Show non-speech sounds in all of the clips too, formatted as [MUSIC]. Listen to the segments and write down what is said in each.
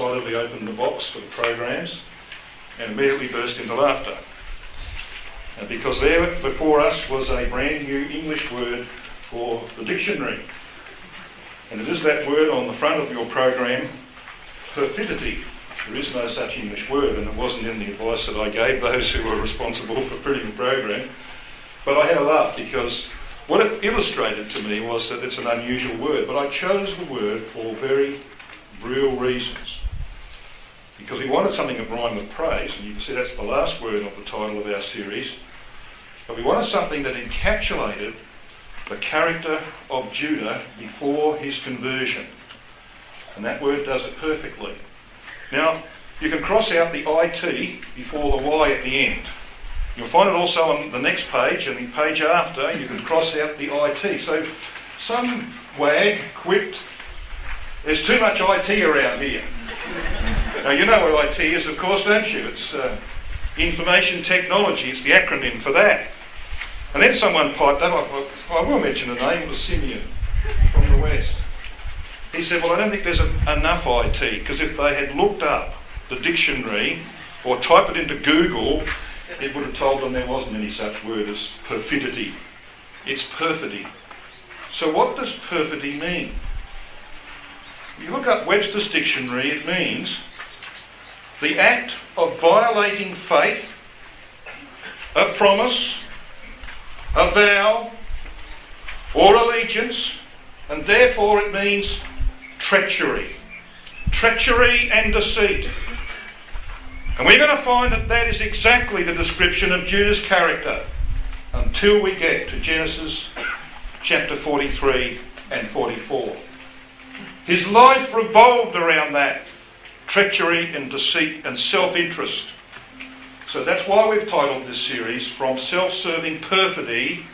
excitedly opened the box for the programs and immediately burst into laughter. And because there before us was a brand new English word for the dictionary. And it is that word on the front of your program, perfidy. There is no such English word, and it wasn't in the advice that I gave those who were responsible for printing the program. But I had a laugh because what it illustrated to me was that it's an unusual word, but I chose the word for very real reasons. Because we wanted something that rhymed with praise, and you can see that's the last word of the title of our series. But we wanted something that encapsulated the character of Judah before his conversion. And that word does it perfectly. Now, you can cross out the IT before the Y at the end. You'll find it also on the next page and the page after, you can cross out the IT. So some wag quipped, there's too much IT around here. now you know what IT is, of course, don't you? It's uh, information technology, it's the acronym for that. And then someone piped up, I, I will mention the name, it was Simeon from the West. He said, Well, I don't think there's a, enough IT, because if they had looked up the dictionary or typed it into Google, it would have told them there wasn't any such word as perfidy. It's perfidy. So, what does perfidy mean? If you look up Webster's dictionary, it means the act of violating faith, a promise, a vow, or allegiance, and therefore it means treachery. Treachery and deceit. And we're going to find that that is exactly the description of Judah's character until we get to Genesis chapter 43 and 44. His life revolved around that treachery and deceit and self interest. So that's why we've titled this series From Self Serving Perfidy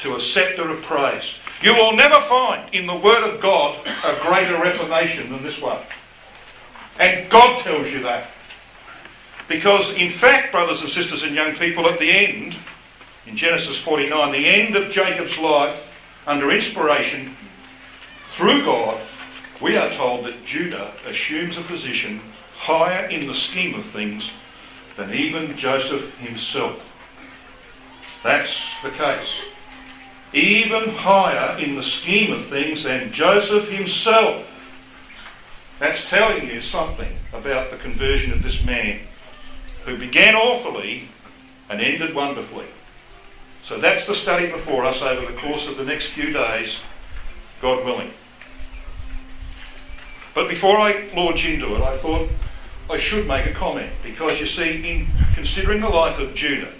to a Sceptre of Praise. You will never find in the Word of God a greater reformation than this one. And God tells you that. Because, in fact, brothers and sisters and young people, at the end, in Genesis 49, the end of Jacob's life, under inspiration through God, we are told that Judah assumes a position higher in the scheme of things than even Joseph himself. That's the case. Even higher in the scheme of things than Joseph himself. That's telling you something about the conversion of this man who began awfully and ended wonderfully. So that's the study before us over the course of the next few days, God willing. But before I launch into it, I thought I should make a comment because you see, in considering the life of Judah,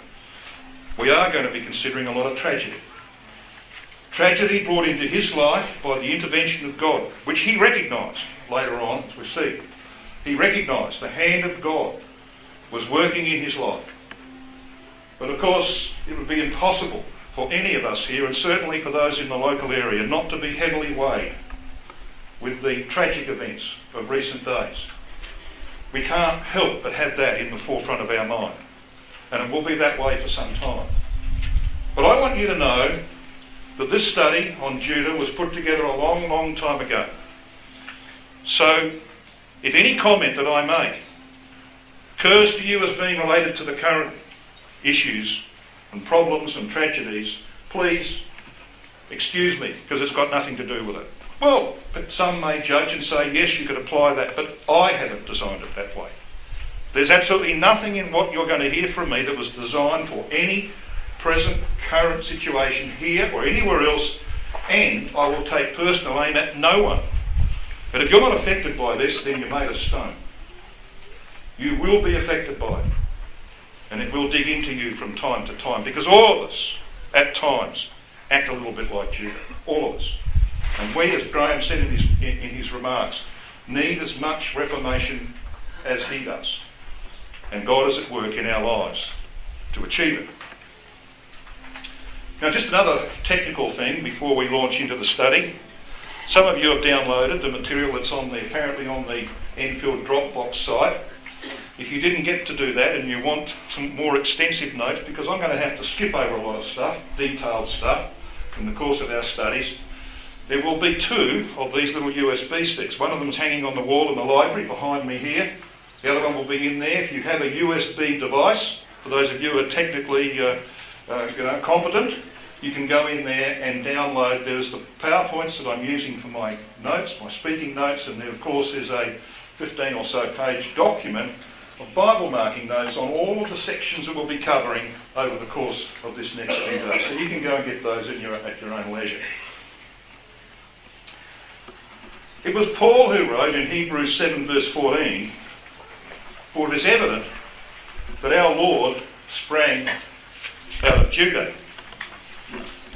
we are going to be considering a lot of tragedy. Tragedy brought into his life by the intervention of God, which he recognised later on, as we see. He recognised the hand of God was working in his life. But of course, it would be impossible for any of us here, and certainly for those in the local area, not to be heavily weighed with the tragic events of recent days. We can't help but have that in the forefront of our mind. And it will be that way for some time. But I want you to know that this study on Judah was put together a long, long time ago. So, if any comment that I make occurs to you as being related to the current issues and problems and tragedies, please excuse me because it's got nothing to do with it. Well, but some may judge and say, yes, you could apply that, but I haven't designed it that way. There's absolutely nothing in what you're going to hear from me that was designed for any present, current situation here or anywhere else, and I will take personal aim at no one. But if you're not affected by this, then you're made of stone. You will be affected by it. And it will dig into you from time to time because all of us, at times, act a little bit like Judah. All of us. And we, as Graham said in his, in, in his remarks, need as much reformation as he does. And God is at work in our lives to achieve it. Now, just another technical thing before we launch into the study. Some of you have downloaded the material that's on the apparently on the Enfield Dropbox site. If you didn't get to do that and you want some more extensive notes, because I'm going to have to skip over a lot of stuff, detailed stuff, in the course of our studies, there will be two of these little USB sticks. One of them is hanging on the wall in the library behind me here. The other one will be in there. If you have a USB device, for those of you who are technically uh, uh, you know, competent, you can go in there and download. There's the PowerPoints that I'm using for my notes, my speaking notes, and there, of course, is a 15 or so page document of Bible marking notes on all of the sections that we'll be covering over the course of this next few days. So you can go and get those your, at your own leisure. It was Paul who wrote in Hebrews 7, verse 14 For it is evident that our Lord sprang out of Judah.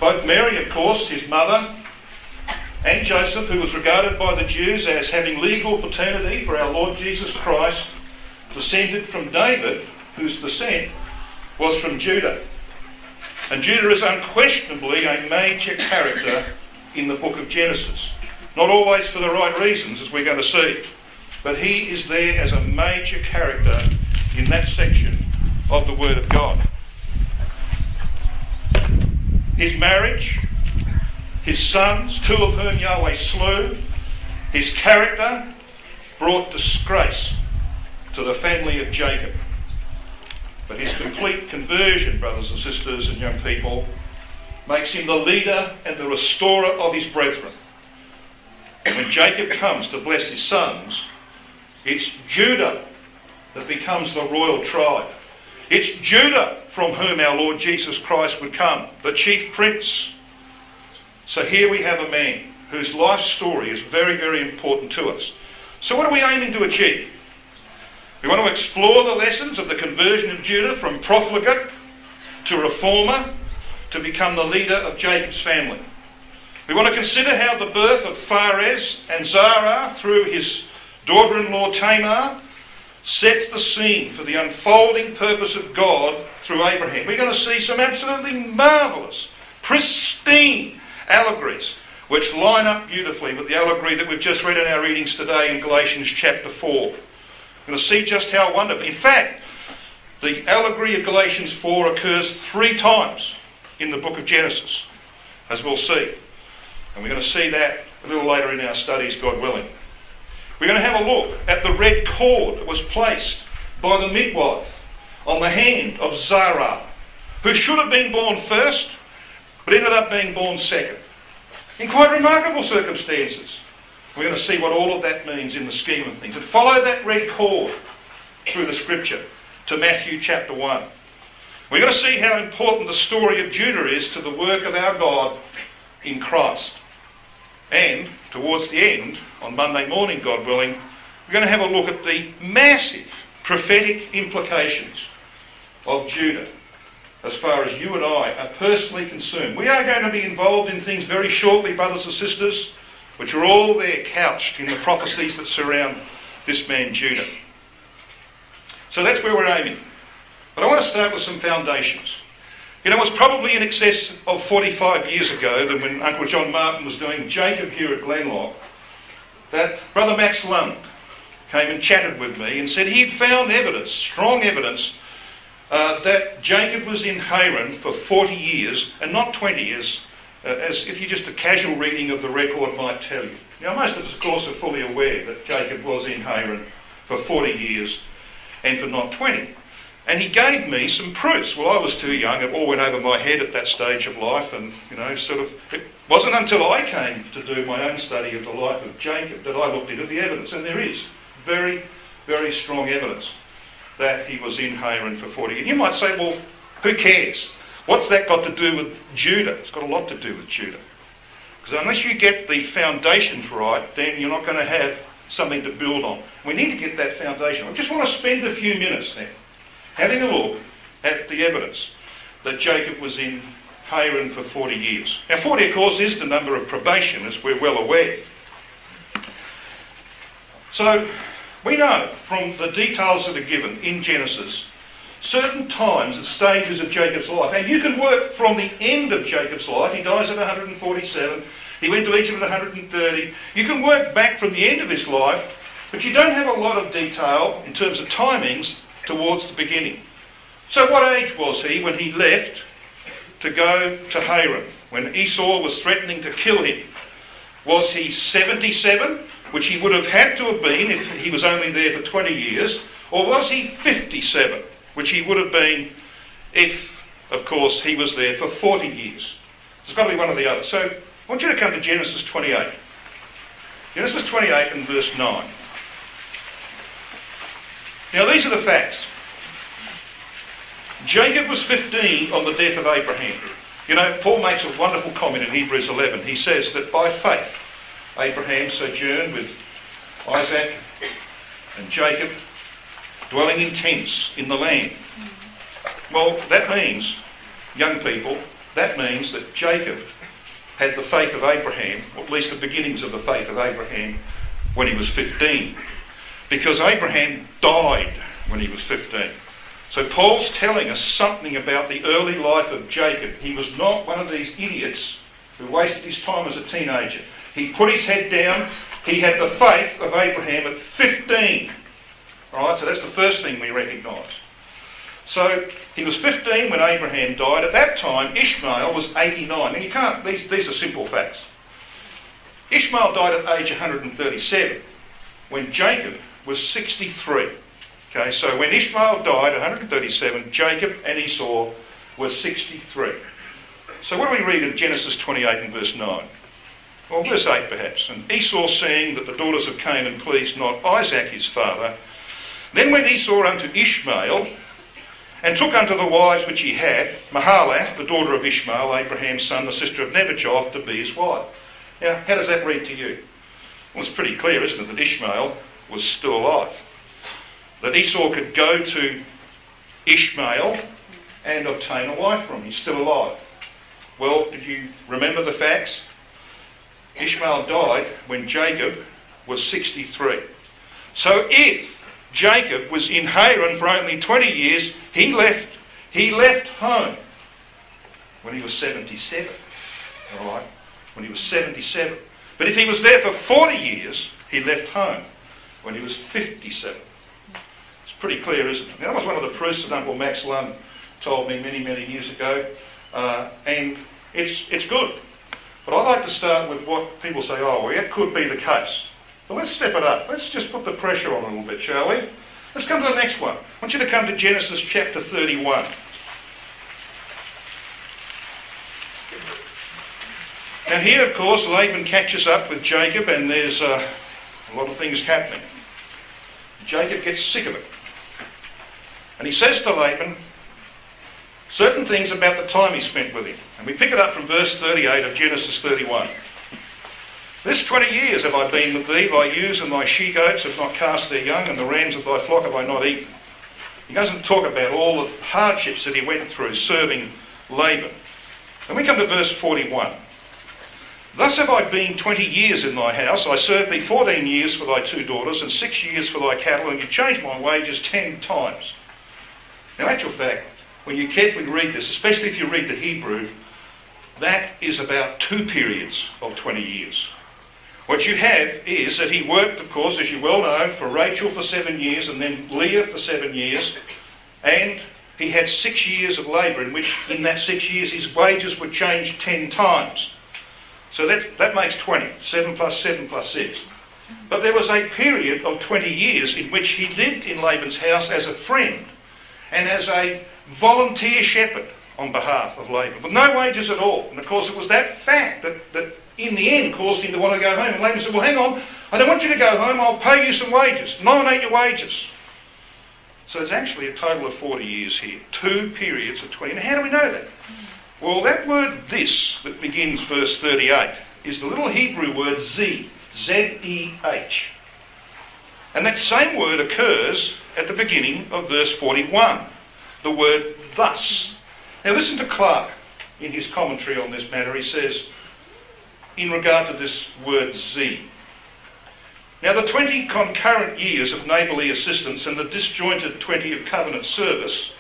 Both Mary, of course, his mother, and Joseph, who was regarded by the Jews as having legal paternity for our Lord Jesus Christ, descended from David, whose descent was from Judah. And Judah is unquestionably a major character in the book of Genesis. Not always for the right reasons, as we're going to see, but he is there as a major character in that section of the Word of God. His marriage, his sons, two of whom Yahweh slew, his character brought disgrace to the family of Jacob. But his complete conversion, brothers and sisters and young people, makes him the leader and the restorer of his brethren. And when Jacob comes to bless his sons, it's Judah that becomes the royal tribe. It's Judah from whom our Lord Jesus Christ would come, the chief prince. So here we have a man whose life story is very, very important to us. So, what are we aiming to achieve? We want to explore the lessons of the conversion of Judah from profligate to reformer to become the leader of Jacob's family. We want to consider how the birth of Phares and Zara through his daughter in law Tamar sets the scene for the unfolding purpose of God through Abraham. We're going to see some absolutely marvellous, pristine allegories which line up beautifully with the allegory that we've just read in our readings today in Galatians chapter 4 We're going to see just how wonderful. In fact, the allegory of Galatians 4 occurs three times in the book of Genesis, as we'll see. And we're going to see that a little later in our studies, God willing. We're going to have a look at the red cord that was placed by the midwife on the hand of Zara, who should have been born first, but ended up being born second. In quite remarkable circumstances. We're going to see what all of that means in the scheme of things. And follow that red cord through the scripture to Matthew chapter 1. We're going to see how important the story of Judah is to the work of our God in Christ. And towards the end, on Monday morning, God willing, we're going to have a look at the massive prophetic implications of Judah as far as you and I are personally concerned. We are going to be involved in things very shortly, brothers and sisters, which are all there couched in the prophecies that surround this man Judah. So that's where we're aiming. But I want to start with some foundations. You know, it was probably in excess of 45 years ago that when Uncle John Martin was doing Jacob here at Glenlock, that Brother Max Lund came and chatted with me and said he'd found evidence, strong evidence, uh, that Jacob was in Haran for 40 years and not 20 years, uh, as if you just a casual reading of the record might tell you. Now, most of us, of course, are fully aware that Jacob was in Haran for 40 years and for not 20. And he gave me some proofs. Well, I was too young. It all went over my head at that stage of life. And, you know, sort of, it wasn't until I came to do my own study of the life of Jacob that I looked into the evidence. And there is very, very strong evidence that he was in Haran for 40 years. You might say, well, who cares? What's that got to do with Judah? It's got a lot to do with Judah. Because unless you get the foundations right, then you're not going to have something to build on. We need to get that foundation. I just want to spend a few minutes now having a look at the evidence that Jacob was in Haran for 40 years. Now, 40, of course, is the number of probation, as we're well aware. So, we know from the details that are given in Genesis certain times and stages of Jacob's life. And you can work from the end of Jacob's life. He dies at 147. He went to Egypt at 130. You can work back from the end of his life, but you don't have a lot of detail in terms of timings towards the beginning. So, what age was he when he left to go to Haran, when Esau was threatening to kill him? Was he 77, which he would have had to have been if he was only there for 20 years? Or was he 57, which he would have been if, of course, he was there for 40 years? It's got to be one or the other. So I want you to come to Genesis 28. Genesis 28 and verse 9. Now, these are the facts. Jacob was 15 on the death of Abraham. You know, Paul makes a wonderful comment in Hebrews 11. He says that by faith, Abraham sojourned with Isaac and Jacob, dwelling in tents in the land. Well, that means, young people, that means that Jacob had the faith of Abraham, or at least the beginnings of the faith of Abraham, when he was 15. Because Abraham died when he was 15. So Paul's telling us something about the early life of Jacob. He was not one of these idiots who wasted his time as a teenager. He put his head down. He had the faith of Abraham at 15. All right, so that's the first thing we recognise. So he was 15 when Abraham died. At that time, Ishmael was 89. And you can't, these, these are simple facts. Ishmael died at age 137 when Jacob was 63. Okay, so when Ishmael died, 137, Jacob and Esau were 63. So what do we read in Genesis 28 and verse 9? Well, verse 8 perhaps. And Esau seeing that the daughters of Canaan pleased not Isaac his father, then went Esau unto Ishmael, and took unto the wives which he had Mahalath, the daughter of Ishmael, Abraham's son, the sister of Nebajoth, to be his wife. Now, how does that read to you? Well, it's pretty clear, isn't it, that Ishmael was still alive that Esau could go to Ishmael and obtain a wife from him. He's still alive. Well, if you remember the facts, Ishmael died when Jacob was 63. So if Jacob was in Haran for only 20 years, he left, he left home when he was 77. All right? When he was 77. But if he was there for 40 years, he left home when he was 57 It's pretty clear, isn't it? Now, that was one of the proofs that Uncle Max Lund told me many, many years ago, uh, and it's, it's good. But I like to start with what people say, oh, well, that could be the case. But let's step it up. Let's just put the pressure on a little bit, shall we? Let's come to the next one. I want you to come to Genesis chapter 31. Now, here, of course, Laban catches up with Jacob, and there's uh, a lot of things happening. Jacob gets sick of it. And he says to Laban certain things about the time he spent with him. And we pick it up from verse 38 of Genesis 31. This twenty years have I been with thee, thy ewes and thy she goats have not cast their young, and the rams of thy flock have I not eaten. He doesn't talk about all the hardships that he went through serving Laban. And we come to verse 41. Thus have I been twenty years in thy house. I served thee fourteen years for thy two daughters, and six years for thy cattle, and you changed my wages ten times. Now, actual fact, when you carefully read this, especially if you read the Hebrew, that is about two periods of 20 years. What you have is that he worked, of course, as you well know, for Rachel for seven years and then Leah for seven years, and he had six years of labour in which, in that six years, his wages were changed ten times. So that, that makes 20. 7 plus 7 plus 6. But there was a period of 20 years in which he lived in Laban's house as a friend and as a volunteer shepherd on behalf of Laban, with no wages at all. And of course, it was that fact that, that in the end caused him to want to go home. And Laban said, Well, hang on, I don't want you to go home, I'll pay you some wages. Nominate your wages. So there's actually a total of 40 years here, two periods of 20. Now, how do we know that? Well, that word this that begins verse 38 is the little Hebrew word zeh, Z E H. And that same word occurs at the beginning of verse 41, the word thus. Now listen to Clarke in his commentary on this matter. He says, in regard to this word Z, now, the 20 concurrent years of neighbourly assistance and the disjointed 20 of covenant service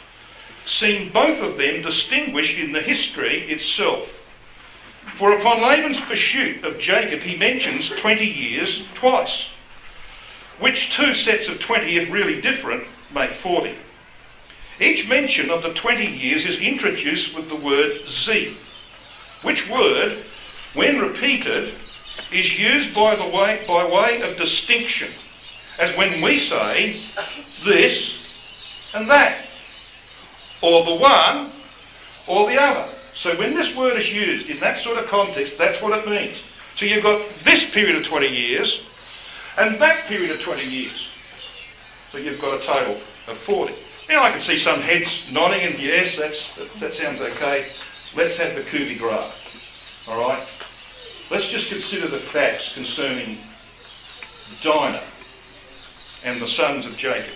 seem both of them distinguished in the history itself. For upon Laban's pursuit of Jacob, he mentions 20 years twice which two sets of 20, if really different, make 40. Each mention of the 20 years is introduced with the word zeh, which word, when repeated, is used by, the way, by way of distinction, as when we say this and that, or the one or the other. So when this word is used in that sort of context, that's what it means. So you've got this period of 20 years and that period of 20 years. So you've got a total of 40. Now I can see some heads nodding and yes, that's, that, that sounds okay. Let's have the de grace. All right? Let's just consider the facts concerning Dinah and the sons of Jacob.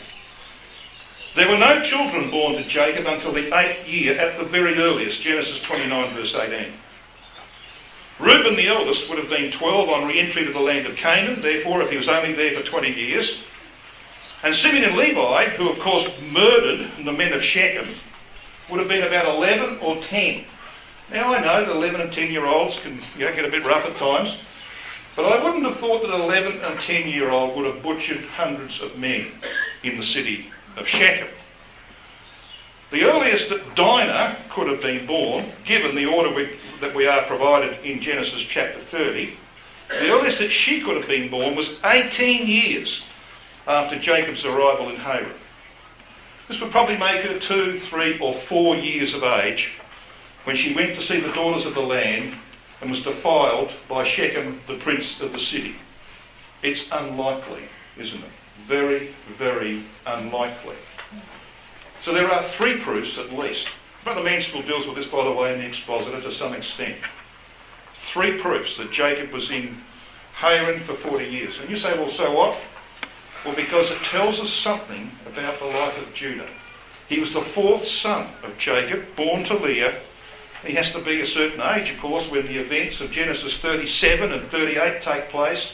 There were no children born to Jacob until the eighth year at the very earliest, Genesis 29, verse 18. Reuben, the eldest, would have been 12 on re entry to the land of Canaan, therefore, if he was only there for 20 years. And Simeon and Levi, who of course murdered the men of Shechem, would have been about 11 or 10. Now I know that 11 and 10 year olds can you know, get a bit rough at times, but I wouldn't have thought that an 11 and 10 year old would have butchered hundreds of men in the city of Shechem. The earliest that Dinah could have been born, given the order we, that we are provided in Genesis chapter 30, the earliest that she could have been born was 18 years after Jacob's arrival in Haran. This would probably make her two, three, or four years of age when she went to see the daughters of the land and was defiled by Shechem, the prince of the city. It's unlikely, isn't it? Very, very unlikely. So there are three proofs at least. But Brother Mansfield deals with this, by the way, in the expositor to some extent. Three proofs that Jacob was in Haran for 40 years. And you say, well, so what? Well, because it tells us something about the life of Judah. He was the fourth son of Jacob, born to Leah. He has to be a certain age, of course, when the events of Genesis 37 and 38 take place.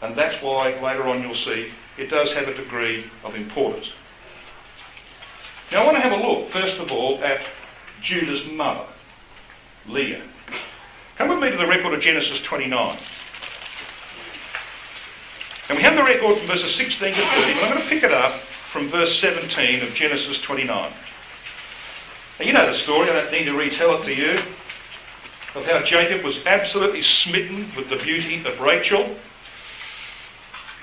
And that's why later on you'll see it does have a degree of importance. Now I want to have a look, first of all, at Judah's mother, Leah. Come with me to the record of Genesis 29. And we have the record from verses 16 to 30, but I'm going to pick it up from verse 17 of Genesis 29. Now, you know the story, I don't need to retell it to you, of how Jacob was absolutely smitten with the beauty of Rachel.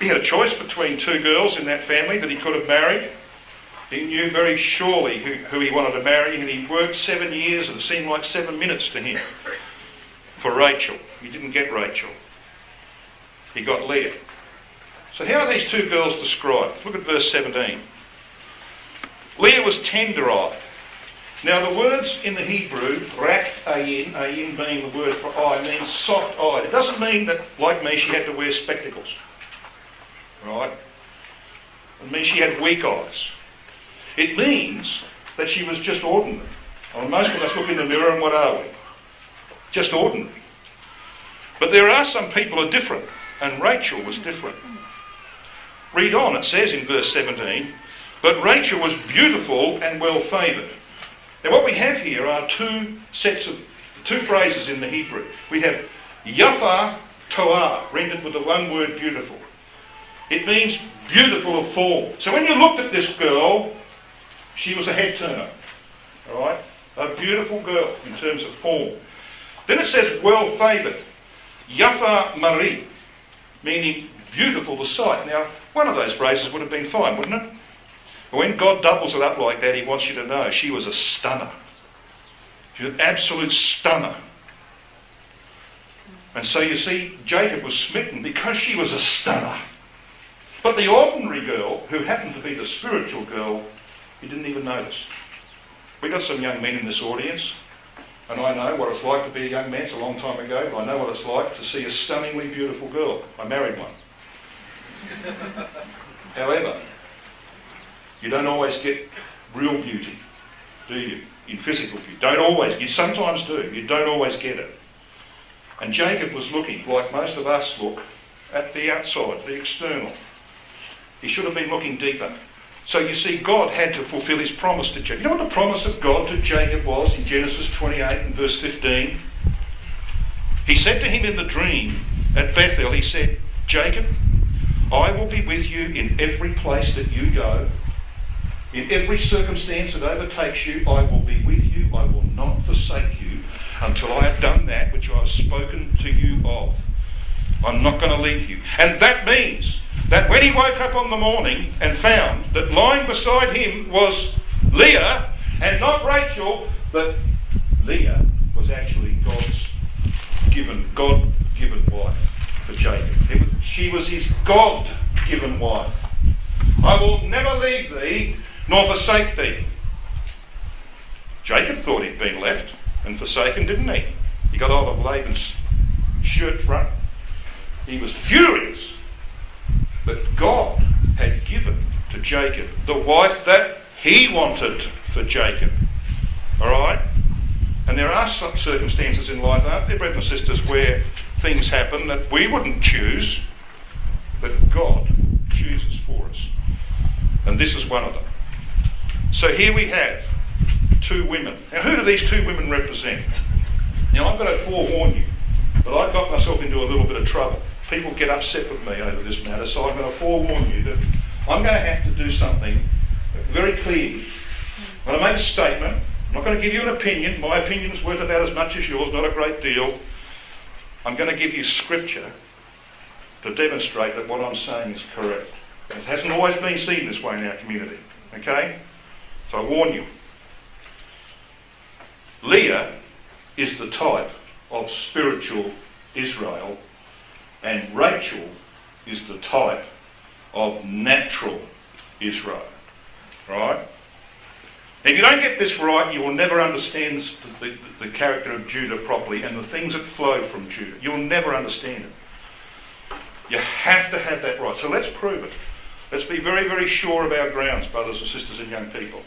He had a choice between two girls in that family that he could have married. He knew very surely who, who he wanted to marry, and he worked seven years, and it seemed like seven minutes to him for Rachel. He didn't get Rachel. He got Leah. So, how are these two girls described? Look at verse 17. Leah was tender eyed. Now, the words in the Hebrew, rak ayin, ayin being the word for eye, means soft eyed. It doesn't mean that, like me, she had to wear spectacles. Right? It means she had weak eyes. It means that she was just ordinary. I mean, most of us look in the mirror and what are we? Just ordinary. But there are some people are different, and Rachel was different. Read on, it says in verse 17, but Rachel was beautiful and well favoured. Now, what we have here are two sets of two phrases in the Hebrew. We have Yafa Toah, rendered with the one word beautiful. It means beautiful of form. So when you looked at this girl, she was a head turner. All right? A beautiful girl in terms of form. Then it says well favoured. Yafa Marie, meaning beautiful to sight. Now, one of those phrases would have been fine, wouldn't it? But when God doubles it up like that, He wants you to know she was a stunner. She was an absolute stunner. And so you see, Jacob was smitten because she was a stunner. But the ordinary girl, who happened to be the spiritual girl, he didn't even notice. We've got some young men in this audience, and I know what it's like to be a young man. It's a long time ago, but I know what it's like to see a stunningly beautiful girl. I married one. [LAUGHS] However, you don't always get real beauty, do you? In physical beauty. Don't always. You sometimes do. You don't always get it. And Jacob was looking, like most of us look, at the outside, the external. He should have been looking deeper. So you see, God had to fulfill his promise to Jacob. You know what the promise of God to Jacob was in Genesis 28 and verse 15? He said to him in the dream at Bethel, he said, Jacob, I will be with you in every place that you go. In every circumstance that overtakes you, I will be with you. I will not forsake you until I have done that which I have spoken to you of. I'm not going to leave you. And that means that when he woke up on the morning and found that lying beside him was Leah and not Rachel, that Leah was actually God's given, God given wife for Jacob. Was, she was his God given wife. I will never leave thee nor forsake thee. Jacob thought he'd been left and forsaken, didn't he? He got hold of Laban's shirt front. He was furious. But God had given to Jacob the wife that he wanted for Jacob. All right? And there are some circumstances in life, aren't there, brothers and sisters, where things happen that we wouldn't choose, but God chooses for us. And this is one of them. So here we have two women. Now, who do these two women represent? Now, I've got to forewarn you, but I got myself into a little bit of trouble. People get upset with me over this matter, so I'm going to forewarn you that I'm going to have to do something very clear. I'm going to make a statement. I'm not going to give you an opinion. My opinion is worth about as much as yours, not a great deal. I'm going to give you scripture to demonstrate that what I'm saying is correct. It hasn't always been seen this way in our community. Okay? So I warn you. Leah is the type of spiritual Israel, and Rachel is the type of natural Israel. Right? If you don't get this right, you will never understand the, the, the, character of Judah properly and the things that flow from Judah. You'll never understand it. You have to have that right. So let's prove it. Let's be very, very sure of our grounds, brothers and sisters and young people.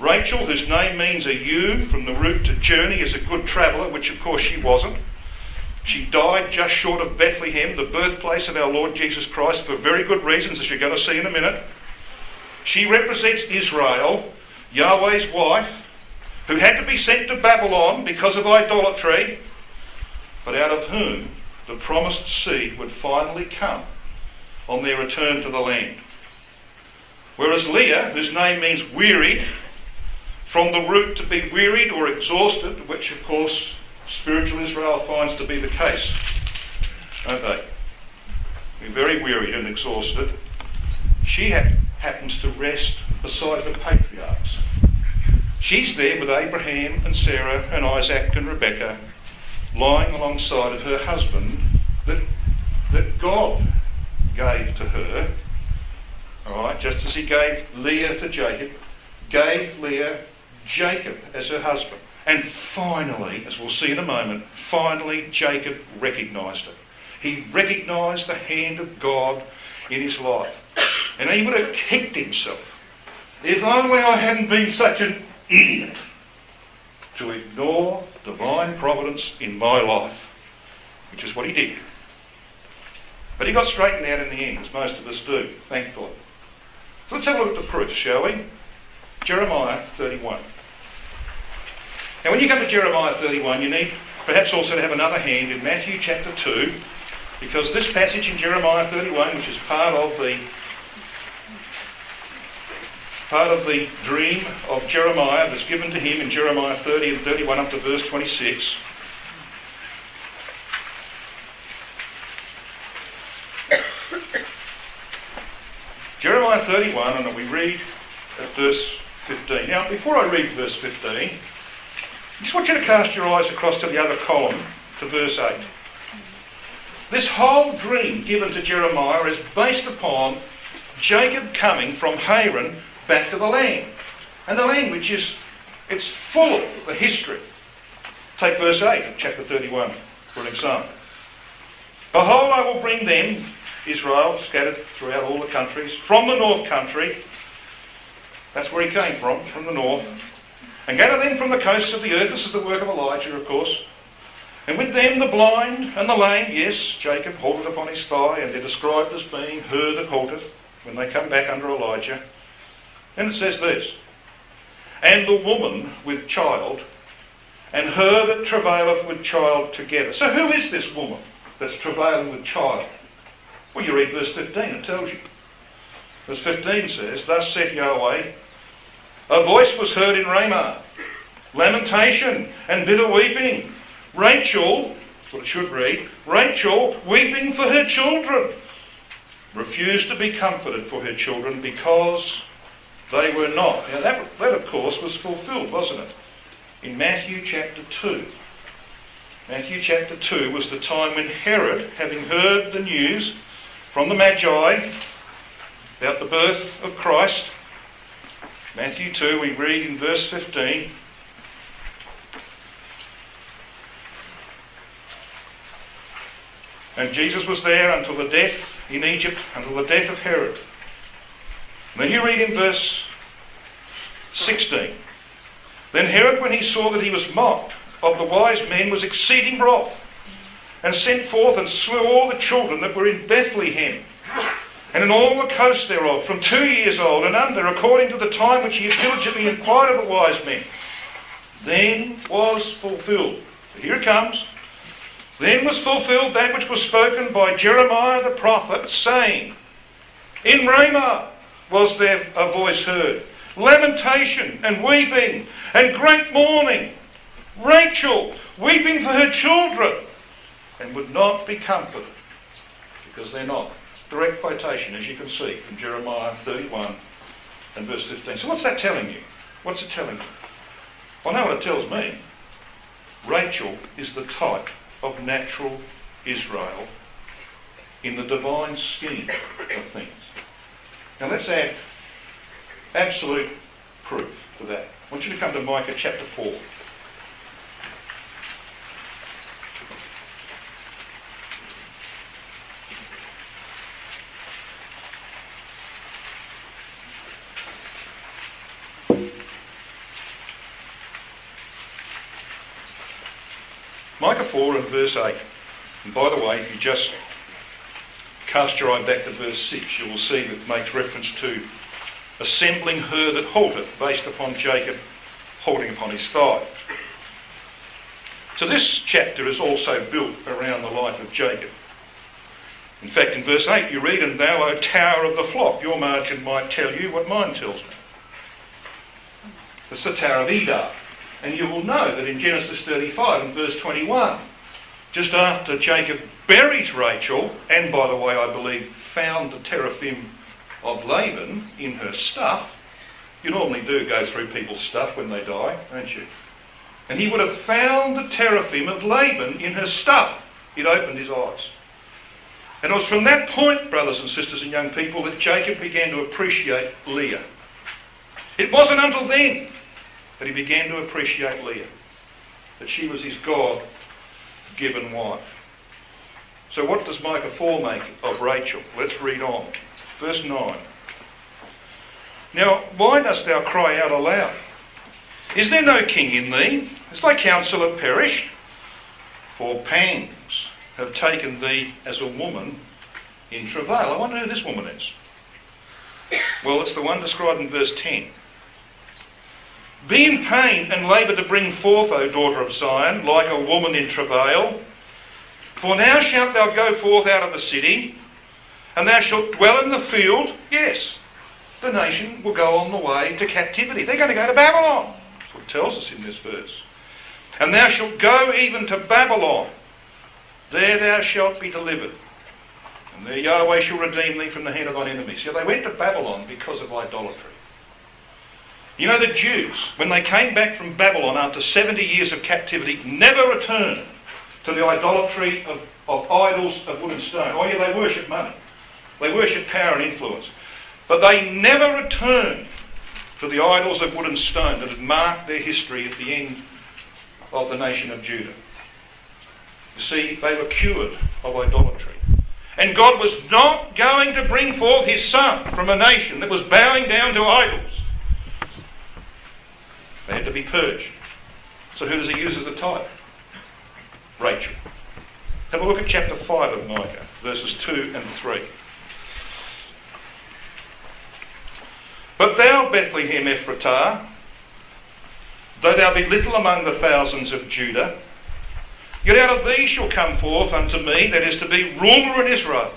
Rachel, whose name means a ewe from the root to journey, is a good traveller, which of course she wasn't. She died just short of Bethlehem, the birthplace of our Lord Jesus Christ, for very good reasons, as you're going to see in a minute. She represents Israel, Yahweh's wife, who had to be sent to Babylon because of idolatry, but out of whom the promised seed would finally come on their return to the land. Whereas Leah, whose name means wearied, from the root to be wearied or exhausted, which of course spiritual Israel finds to be the case, don't they? We're very wearied and exhausted. She ha- happens to rest beside the patriarchs. She's there with Abraham and Sarah and Isaac and Rebekah, lying alongside of her husband that, that God gave to her. All right, just as he gave Leah to Jacob, gave Leah Jacob as her husband. And finally, as we'll see in a moment, finally Jacob recognised it. He recognised the hand of God in his life. And he would have kicked himself if only I hadn't been such an idiot to ignore divine providence in my life, which is what he did. But he got straightened out in the end, as most of us do, thankfully. So let's have a look at the proof, shall we? Jeremiah 31. Now, when you come to Jeremiah 31, you need perhaps also to have another hand in Matthew chapter 2, because this passage in Jeremiah 31, which is part of the part of the dream of Jeremiah that's given to him in Jeremiah 30 and 31 up to verse 26. [COUGHS] Jeremiah 31, and we read at verse 15. Now, before I read verse 15, I just want you to cast your eyes across to the other column, to verse 8. This whole dream given to Jeremiah is based upon Jacob coming from Haran back to the land. And the language is, it's full of the history. Take verse 8 of chapter 31 for an example. Behold, I will bring them, Israel, scattered throughout all the countries, from the north country. That's where he came from, from the north and gather them from the coasts of the earth. This is the work of Elijah, of course. And with them the blind and the lame, yes, Jacob halted upon his thigh, and they're described as being her that halteth when they come back under Elijah. And it says this And the woman with child, and her that travaileth with child together. So who is this woman that's travailing with child? Well, you read verse 15, it tells you. Verse 15 says, Thus saith Yahweh, a voice was heard in Ramah, lamentation and bitter weeping. Rachel, that's what it should read. Rachel, weeping for her children, refused to be comforted for her children because they were not. Now, that, that of course was fulfilled, wasn't it? In Matthew chapter 2. Matthew chapter 2 was the time when Herod, having heard the news from the Magi about the birth of Christ, Matthew 2, we read in verse 15. And Jesus was there until the death in Egypt, until the death of Herod. Then you read in verse 16. Then Herod, when he saw that he was mocked of the wise men, was exceeding wroth, and sent forth and slew all the children that were in Bethlehem, and in all the coast thereof, from two years old and under, according to the time which he had diligently inquired of the wise men. Then was fulfilled. Here it comes. Then was fulfilled that which was spoken by Jeremiah the prophet, saying, In Ramah was there a voice heard lamentation and weeping and great mourning. Rachel weeping for her children and would not be comforted because they're not. Direct quotation, as you can see, from Jeremiah 31 and verse 15. So, what's that telling you? What's it telling you? Well, I know what it tells me. Rachel is the type of natural Israel in the divine scheme of things. Now, let's add absolute proof for that. I want you to come to Micah chapter 4. Micah 4 and verse 8. And by the way, if you just cast your eye back to verse 6, you will see that it makes reference to assembling her that halteth, based upon Jacob holding upon his thigh. So this chapter is also built around the life of Jacob. In fact, in verse 8 you read, And thou, O tower of the flock, your margin might tell you what mine tells me. It's the Tower of Edar. And you will know that in Genesis 35 and verse 21, just after Jacob buries Rachel, and by the way, I believe found the teraphim of Laban in her stuff. You normally do go through people's stuff when they die, don't you? And he would have found the teraphim of Laban in her stuff. He'd opened his eyes. And it was from that point, brothers and sisters and young people, that Jacob began to appreciate Leah. It wasn't until then that he began to appreciate Leah, that she was his God given wife. So, what does Micah 4 make of Rachel? Let's read on. Verse 9. Now, why dost thou cry out aloud? Is there no king in thee? Has thy counsellor perished? For pangs have taken thee as a woman in travail. I wonder who this woman is. Well, it's the one described in verse 10. Be in pain and labour to bring forth, O daughter of Zion, like a woman in travail. For now shalt thou go forth out of the city, and thou shalt dwell in the field, yes, the nation will go on the way to captivity. They're going to go to Babylon. That's what it tells us in this verse. And thou shalt go even to Babylon. There thou shalt be delivered. And there Yahweh shall redeem thee from the hand of thine enemies. So they went to Babylon because of idolatry. You know, the Jews, when they came back from Babylon after 70 years of captivity, never returned to the idolatry of, of idols of wood and stone. Oh, yeah, they worship money. They worship power and influence. But they never returned to the idols of wood and stone that had marked their history at the end of the nation of Judah. You see, they were cured of idolatry. And God was not going to bring forth his son from a nation that was bowing down to idols. They had to be purged. So who does he use as the type? Rachel. Have a look at chapter 5 of Micah, verses 2 and 3. But thou, Bethlehem Ephratah, though thou be little among the thousands of Judah, yet out of thee shall come forth unto me, that is to be ruler in Israel,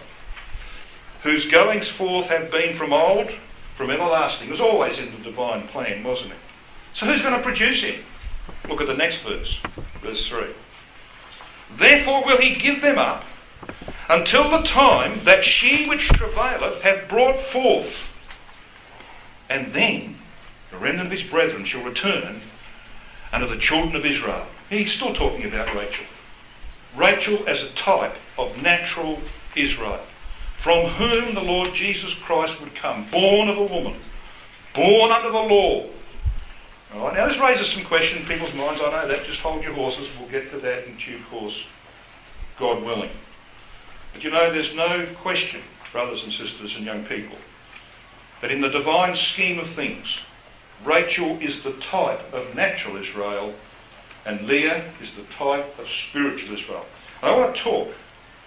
whose goings forth have been from old, from everlasting. It was always in the divine plan, wasn't it? So who's going to produce him? Look at the next verse, verse 3. Therefore will he give them up until the time that she which travaileth hath brought forth. And then the remnant of his brethren shall return unto the children of Israel. He's still talking about Rachel. Rachel as a type of natural Israel, from whom the Lord Jesus Christ would come, born of a woman, born under the law. All right, now this raises some questions in people's minds. I know that. Just hold your horses. We'll get to that in due course, God willing. But you know, there's no question, brothers and sisters and young people, that in the divine scheme of things, Rachel is the type of natural Israel and Leah is the type of spiritual Israel. And I want to talk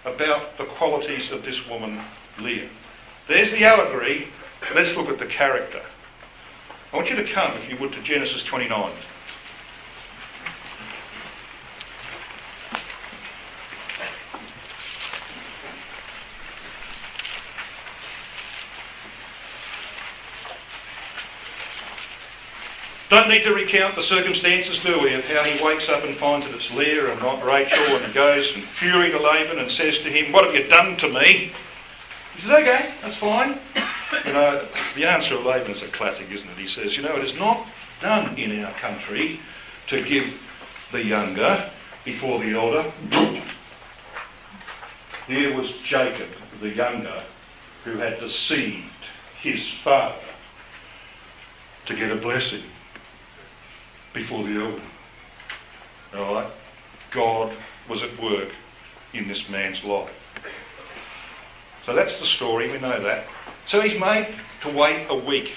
about the qualities of this woman, Leah. There's the allegory. Let's look at the character. I want you to come, if you would, to Genesis 29. Don't need to recount the circumstances, do we, of how he wakes up and finds that it's Leah and not Rachel, and goes in fury to Laban and says to him, What have you done to me? He says, Okay, that's fine. You know, the answer of Laban is a classic, isn't it? He says, You know, it is not done in our country to give the younger before the elder. Here was Jacob, the younger, who had deceived his father to get a blessing before the elder. All right? God was at work in this man's life. So that's the story, we know that. So he's made to wait a week.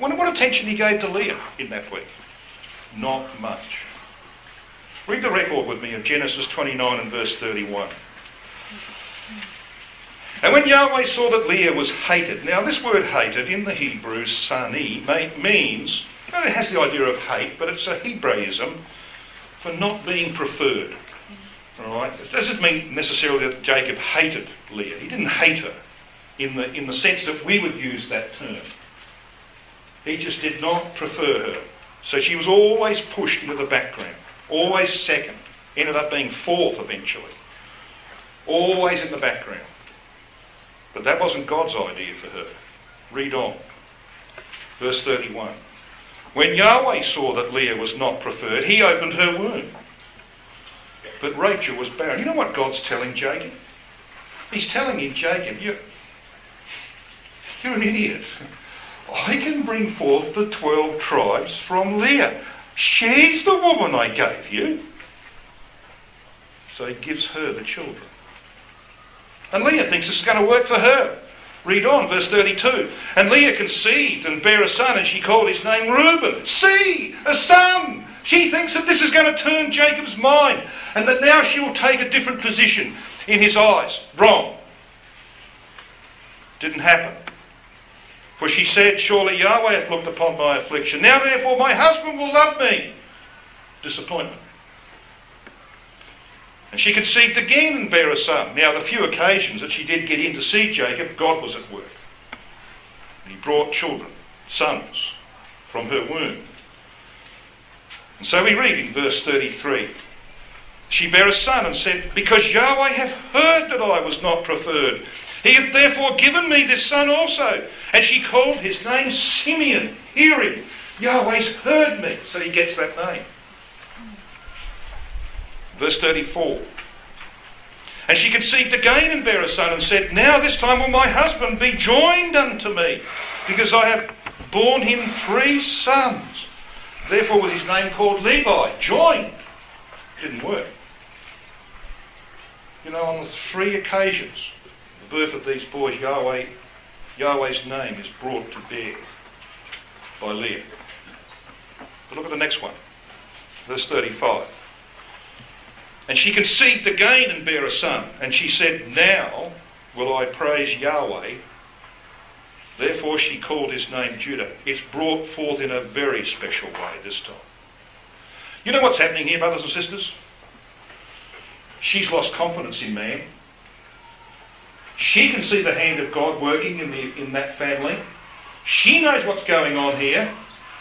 Wonder what attention he gave to Leah in that week. Not much. Read the record with me of Genesis 29 and verse 31. And when Yahweh saw that Leah was hated, now this word hated in the Hebrew, sani, means it has the idea of hate, but it's a Hebraism for not being preferred. All right? It doesn't mean necessarily that Jacob hated Leah. He didn't hate her in the, in the sense that we would use that term. He just did not prefer her. So she was always pushed into the background, always second, ended up being fourth eventually. Always in the background. But that wasn't God's idea for her. Read on. Verse 31. When Yahweh saw that Leah was not preferred, he opened her womb. But Rachel was barren. You know what God's telling Jacob? He's telling him, Jacob, you're, you're an idiot. I can bring forth the 12 tribes from Leah. She's the woman I gave you. So he gives her the children. And Leah thinks this is going to work for her. Read on, verse 32. And Leah conceived and bare a son, and she called his name Reuben. See, a son! She thinks that this is going to turn Jacob's mind, and that now she will take a different position in his eyes. Wrong. Didn't happen. For she said, Surely Yahweh hath looked upon my affliction. Now therefore my husband will love me. Disappointment. And she conceived again and bare a son. Now, the few occasions that she did get in to see Jacob, God was at work. And he brought children, sons, from her womb. And so we read in verse 33 She bare a son and said, Because Yahweh hath heard that I was not preferred, he hath therefore given me this son also. And she called his name Simeon, hearing, Yahweh's heard me. So he gets that name. Verse 34. And she conceived again and bare a son and said, Now this time will my husband be joined unto me, because I have borne him three sons. Therefore was his name called Levi, joined. Didn't work. You know, on three occasions, birth of these boys, Yahweh, Yahweh's name is brought to bear by Leah. But look at the next one, verse 35. And she conceived again and bare a son. And she said, Now will I praise Yahweh. Therefore she called his name Judah. It's brought forth in a very special way this time. You know what's happening here, brothers and sisters? She's lost confidence in man. She can see the hand of God working in, the, in that family. She knows what's going on here.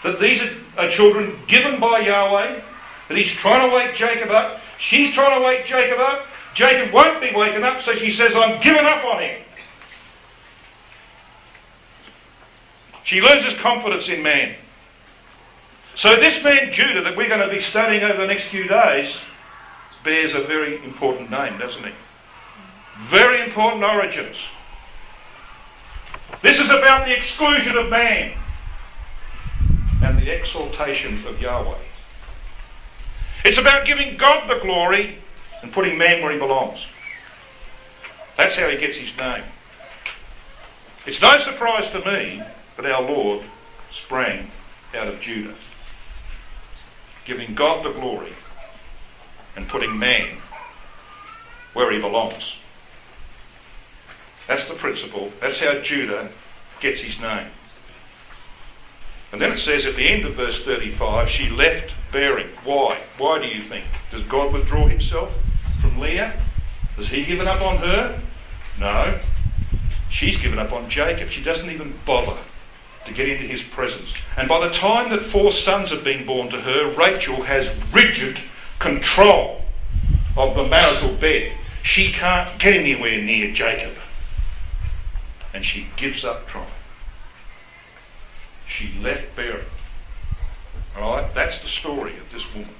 That these are, are children given by Yahweh. That he's trying to wake Jacob up She's trying to wake Jacob up. Jacob won't be waken up, so she says, I'm giving up on him. She loses confidence in man. So this man Judah that we're going to be studying over the next few days bears a very important name, doesn't he? Very important origins. This is about the exclusion of man and the exaltation of Yahweh. It's about giving God the glory and putting man where he belongs. That's how he gets his name. It's no surprise to me that our Lord sprang out of Judah, giving God the glory and putting man where he belongs. That's the principle. That's how Judah gets his name. And then it says at the end of verse 35, she left bearing. Why? Why do you think? Does God withdraw himself from Leah? Has he given up on her? No. She's given up on Jacob. She doesn't even bother to get into his presence. And by the time that four sons have been born to her, Rachel has rigid control of the marital bed. She can't get anywhere near Jacob. And she gives up trying. She left bearing. Alright, that's the story of this woman.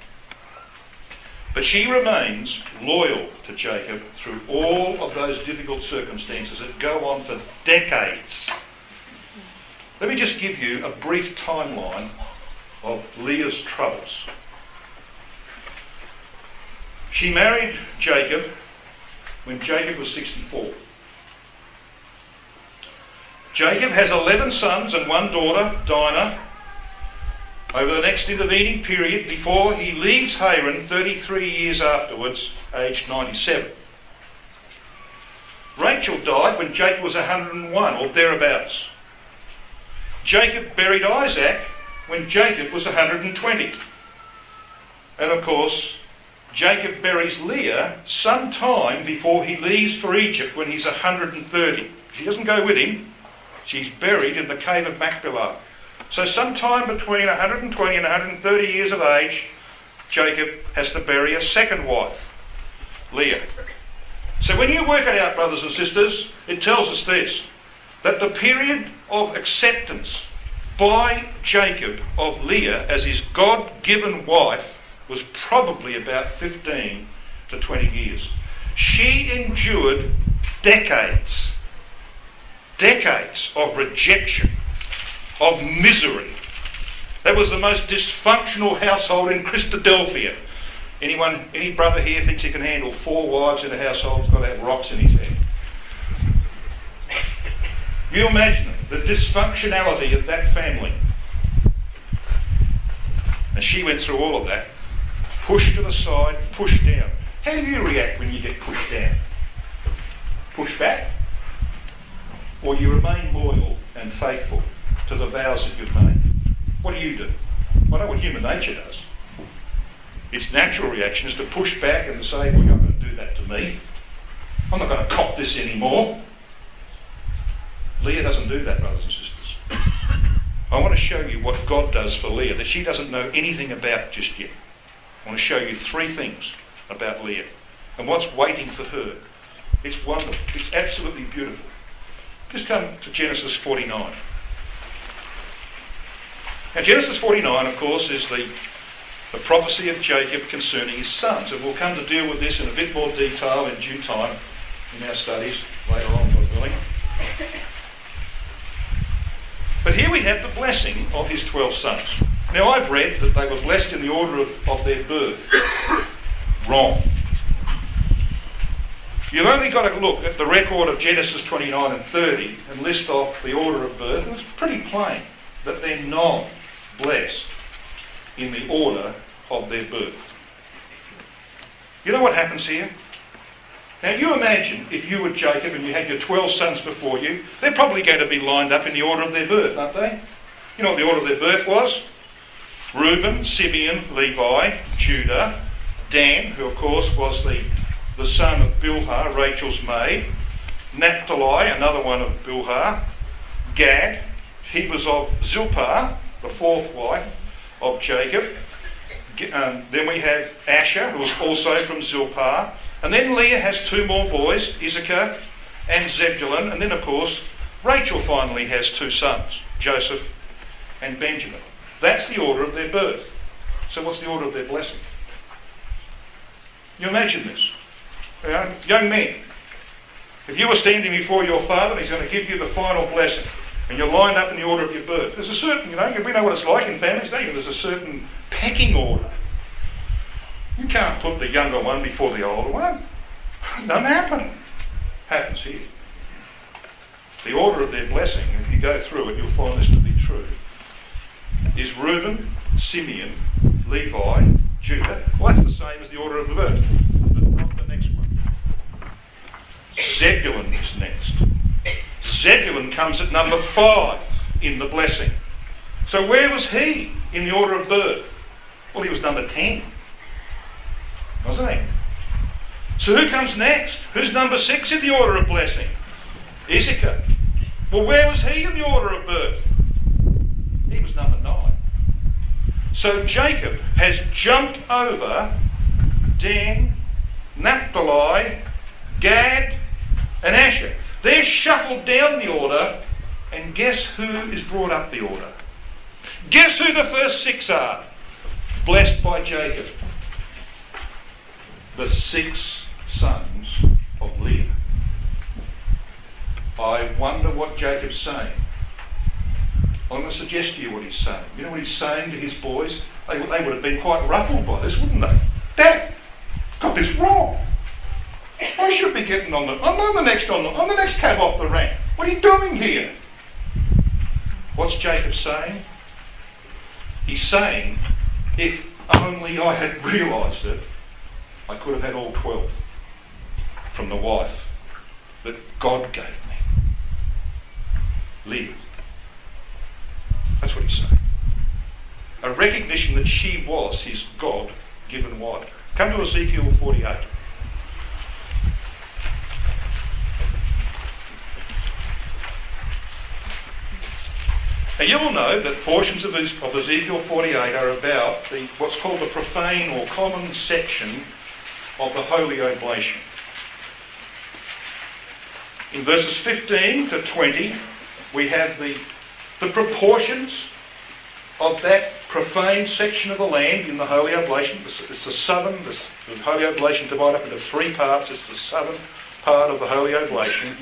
But she remains loyal to Jacob through all of those difficult circumstances that go on for decades. Let me just give you a brief timeline of Leah's troubles. She married Jacob when Jacob was 64. Jacob has 11 sons and one daughter, Dinah, over the next intervening period before he leaves Haran 33 years afterwards, aged 97. Rachel died when Jacob was 101 or thereabouts. Jacob buried Isaac when Jacob was 120. And of course, Jacob buries Leah some time before he leaves for Egypt when he's 130. She doesn't go with him. She's buried in the cave of Machpelah. So sometime between 120 and 130 years of age, Jacob has to bury a second wife, Leah. So when you work it out, brothers and sisters, it tells us this, that the period of acceptance by Jacob of Leah as his God-given wife was probably about 15 to 20 years. She endured decades, decades of rejection, of misery. That was the most dysfunctional household in Christadelphia. Anyone, any brother here thinks he can handle four wives in a household? He's got to have rocks in his head. You imagine the dysfunctionality of that family. And she went through all of that pushed to the side, pushed down. How do you react when you get pushed down? Push back? Or you remain loyal and faithful to the vows that you've made? What do you do? I know what human nature does. Its natural reaction is to push back and to say, well, you're not going to do that to me. I'm not going to cop this anymore. Leah doesn't do that, brothers and sisters. I want to show you what God does for Leah that she doesn't know anything about just yet. I want to show you three things about Leah and what's waiting for her. It's wonderful. It's absolutely beautiful. Just come to Genesis 49. Now, Genesis 49, of course, is the, the prophecy of Jacob concerning his sons. And we'll come to deal with this in a bit more detail in due time in our studies later on, God willing. But here we have the blessing of his 12 sons. Now, I've read that they were blessed in the order of, of their birth. Wrong. You've only got to look at the record of Genesis 29 and 30 and list off the order of birth, and it's pretty plain that they're not blessed in the order of their birth. You know what happens here? Now, you imagine if you were Jacob and you had your 12 sons before you, they're probably going to be lined up in the order of their birth, aren't they? You know what the order of their birth was? Reuben, Simeon, Levi, Judah, Dan, who of course was the, the son of Bilhah, Rachel's maid, Naphtali, another one of Bilhah, Gad, he was of Zilpah, the fourth wife of Jacob, Um, then we have Asher, who was also from Zilpah. And then Leah has two more boys, Issachar and Zebulun. And then, of course, Rachel finally has two sons, Joseph and Benjamin. That's the order of their birth. So, what's the order of their blessing? You imagine this. Uh, young men, if you were standing before your father and he's going to give you the final blessing, and you're lined up in the order of your birth, there's a certain, you know, we know what it's like in families, don't you? There's a certain pecking order. You can't put the younger one before the older one. It doesn't happen. Happens here. The order of their blessing, if you go through it, you'll find this to be true, is Reuben, Simeon, Levi, Judah. Well, that's the same as the order of the birth, but not the next one. Zebulun is next. Zebulun comes at number five in the blessing. So where was he in the order of birth? Well, he was number 10, wasn't he? So who comes next? Who's number six in the order of blessing? Issachar. Well, where was he in the order of birth? He was number nine. So Jacob has jumped over Dan, Naphtali, Gad, down the order, and guess who is brought up the order? Guess who the first six are? Blessed by Jacob. The six sons of Leah. I wonder what Jacob's saying. I'm going to suggest to you what he's saying. You know what he's saying to his boys? They, they would have been quite ruffled by this, wouldn't they? Dad, got this wrong. I should be getting on the. I'm on the next on the. I'm the next cab off the rank. What are you doing here? What's Jacob saying? He's saying, if only I had realised it, I could have had all twelve from the wife that God gave me. Leah. That's what he's saying. A recognition that she was his God given wife. Come to Ezekiel 48. Now you will know that portions of, Ezekiel 48 are about the, what's called the profane or common section of the Holy Oblation. In verses 15 to 20, we have the, the proportions of that profane section of the land in the Holy Oblation. It's the southern, the Holy Oblation divided up into three parts. It's the southern part of the Holy Oblation.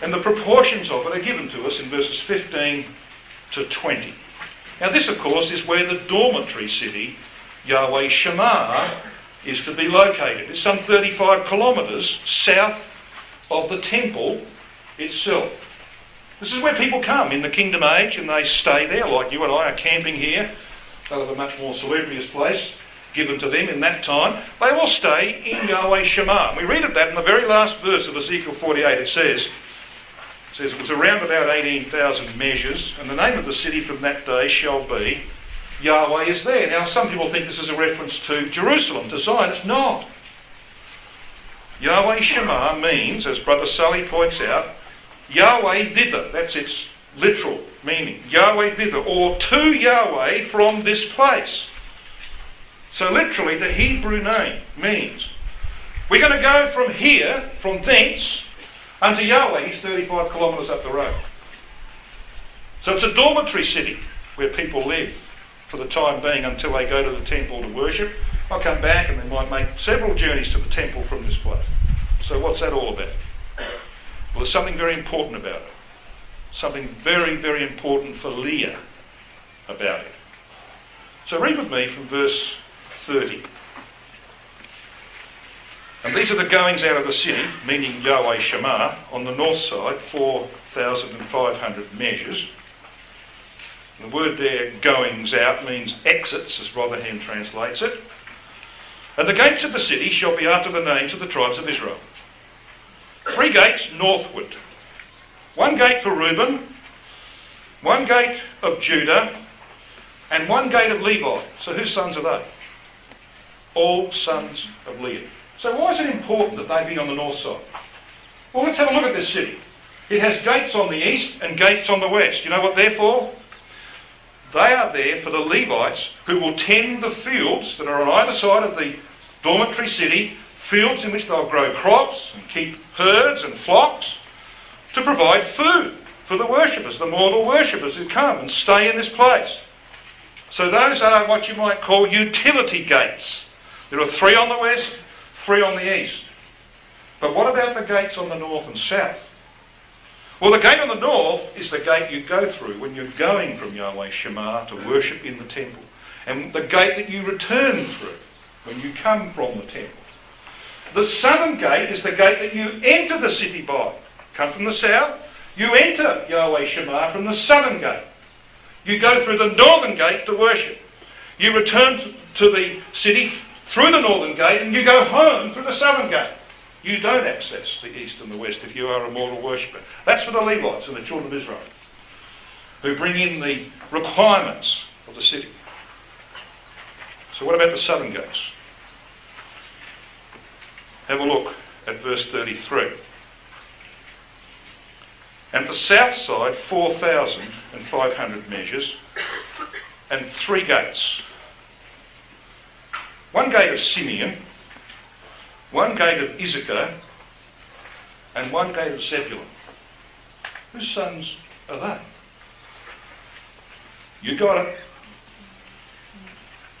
And the proportions of it are given to us in verses 15 to 20. Now, this, of course, is where the dormitory city, Yahweh Shammah, is to be located. It's some 35 kilometres south of the temple itself. This is where people come in the kingdom age and they stay there, like you and I are camping here. Uh, They'll have a much more salubrious place given to them in that time. They will stay in Yahweh Shammah. We read of that in the very last verse of Ezekiel 48. It says, it says, It was around about 18,000 measures, and the name of the city from that day shall be Yahweh is there. Now, some people think this is a reference to Jerusalem, to Zion. It's not. Yahweh Shammah means, as Brother Sulley points out, Yahweh thither. That's its literal meaning. Yahweh thither, or to Yahweh from this place. So, literally, the Hebrew name means we're going to go from here, from thence, unto Yahweh. He's 35 kilometres up the road. So, it's a dormitory city where people live for the time being until they go to the temple to worship. I'll come back and they might make several journeys to the temple from this place. So, what's that all about? Well, there's something very important about it. Something very, very important for Leah about it. So, read with me from verse 30. And these are the goings out of the city, meaning Yahweh Shammah, on the north side, 4,500 measures. The word there, goings out, means exits, as Rotherham translates it. And the gates of the city shall be after the names of the tribes of Israel. Three gates northward. One gate for Reuben, one gate of Judah, and one gate of Levi. So whose sons are they? All sons of Leah. So why is it important that they be on the north side? Well, let's have a look at this city. It has gates on the east and gates on the west. You know what they're for? They are there for the Levites who will tend the fields that are on either side of the dormitory city, fields in which they'll grow crops and keep herds and flocks to provide food for the worshippers, the mortal worshippers who come and stay in this place. So those are what you might call utility gates. There are three on the west, three on the east. But what about the gates on the north and south? Well, the gate on the north is the gate you go through when you're going from Yahweh Shammah to worship in the temple. And the gate that you return through when you come from the temple. The southern gate is the gate that you enter the city by. Come from the south, you enter Yahweh Shammah from the southern gate. You go through the northern gate to worship. You return to the city through the northern gate and you go home through the southern gate. You don't access the east and the west if you are a mortal worshipper. That's for the Levites and the children of Israel, who bring in the requirements of the city. So, what about the southern gates? Have a look at verse 33. And the south side, 4,500 measures, and three gates. One gate of Simeon, one gate of Issachar, and one gate of Zebulun. Whose sons are they? You got it.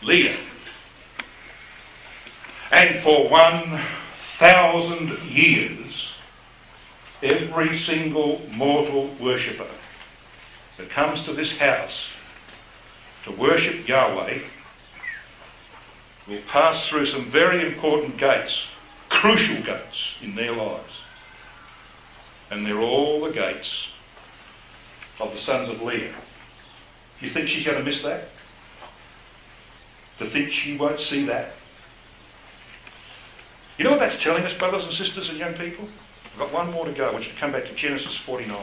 Leah. And for one thousand years, every single mortal worshipper that comes to this house to worship Yahweh will pass through some very important gates crucial gates in their lives. And they're all the gates of the sons of Leah. Do you think she's going to miss that? To think she won't see that? You know what that's telling us, brothers and sisters and young people? I've got one more to go. I want you to come back to Genesis 49.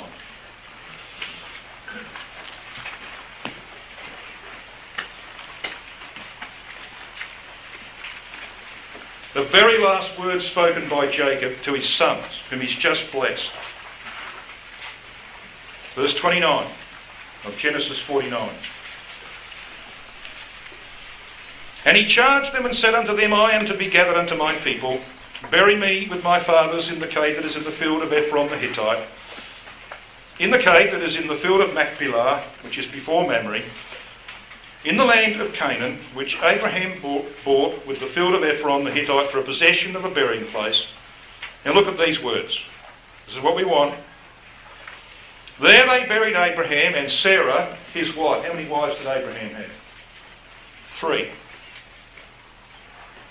The very last words spoken by Jacob to his sons, whom he's just blessed. Verse 29 of Genesis 49. And he charged them and said unto them, I am to be gathered unto my people. Bury me with my fathers in the cave that is in the field of Ephron the Hittite, in the cave that is in the field of Machpelah, which is before Mamre, in the land of Canaan, which Abraham bought, bought, with the field of Ephron the Hittite for a possession of a burying place. Now look at these words. This is what we want. There they buried Abraham and Sarah, his wife. How many wives did Abraham have? Three.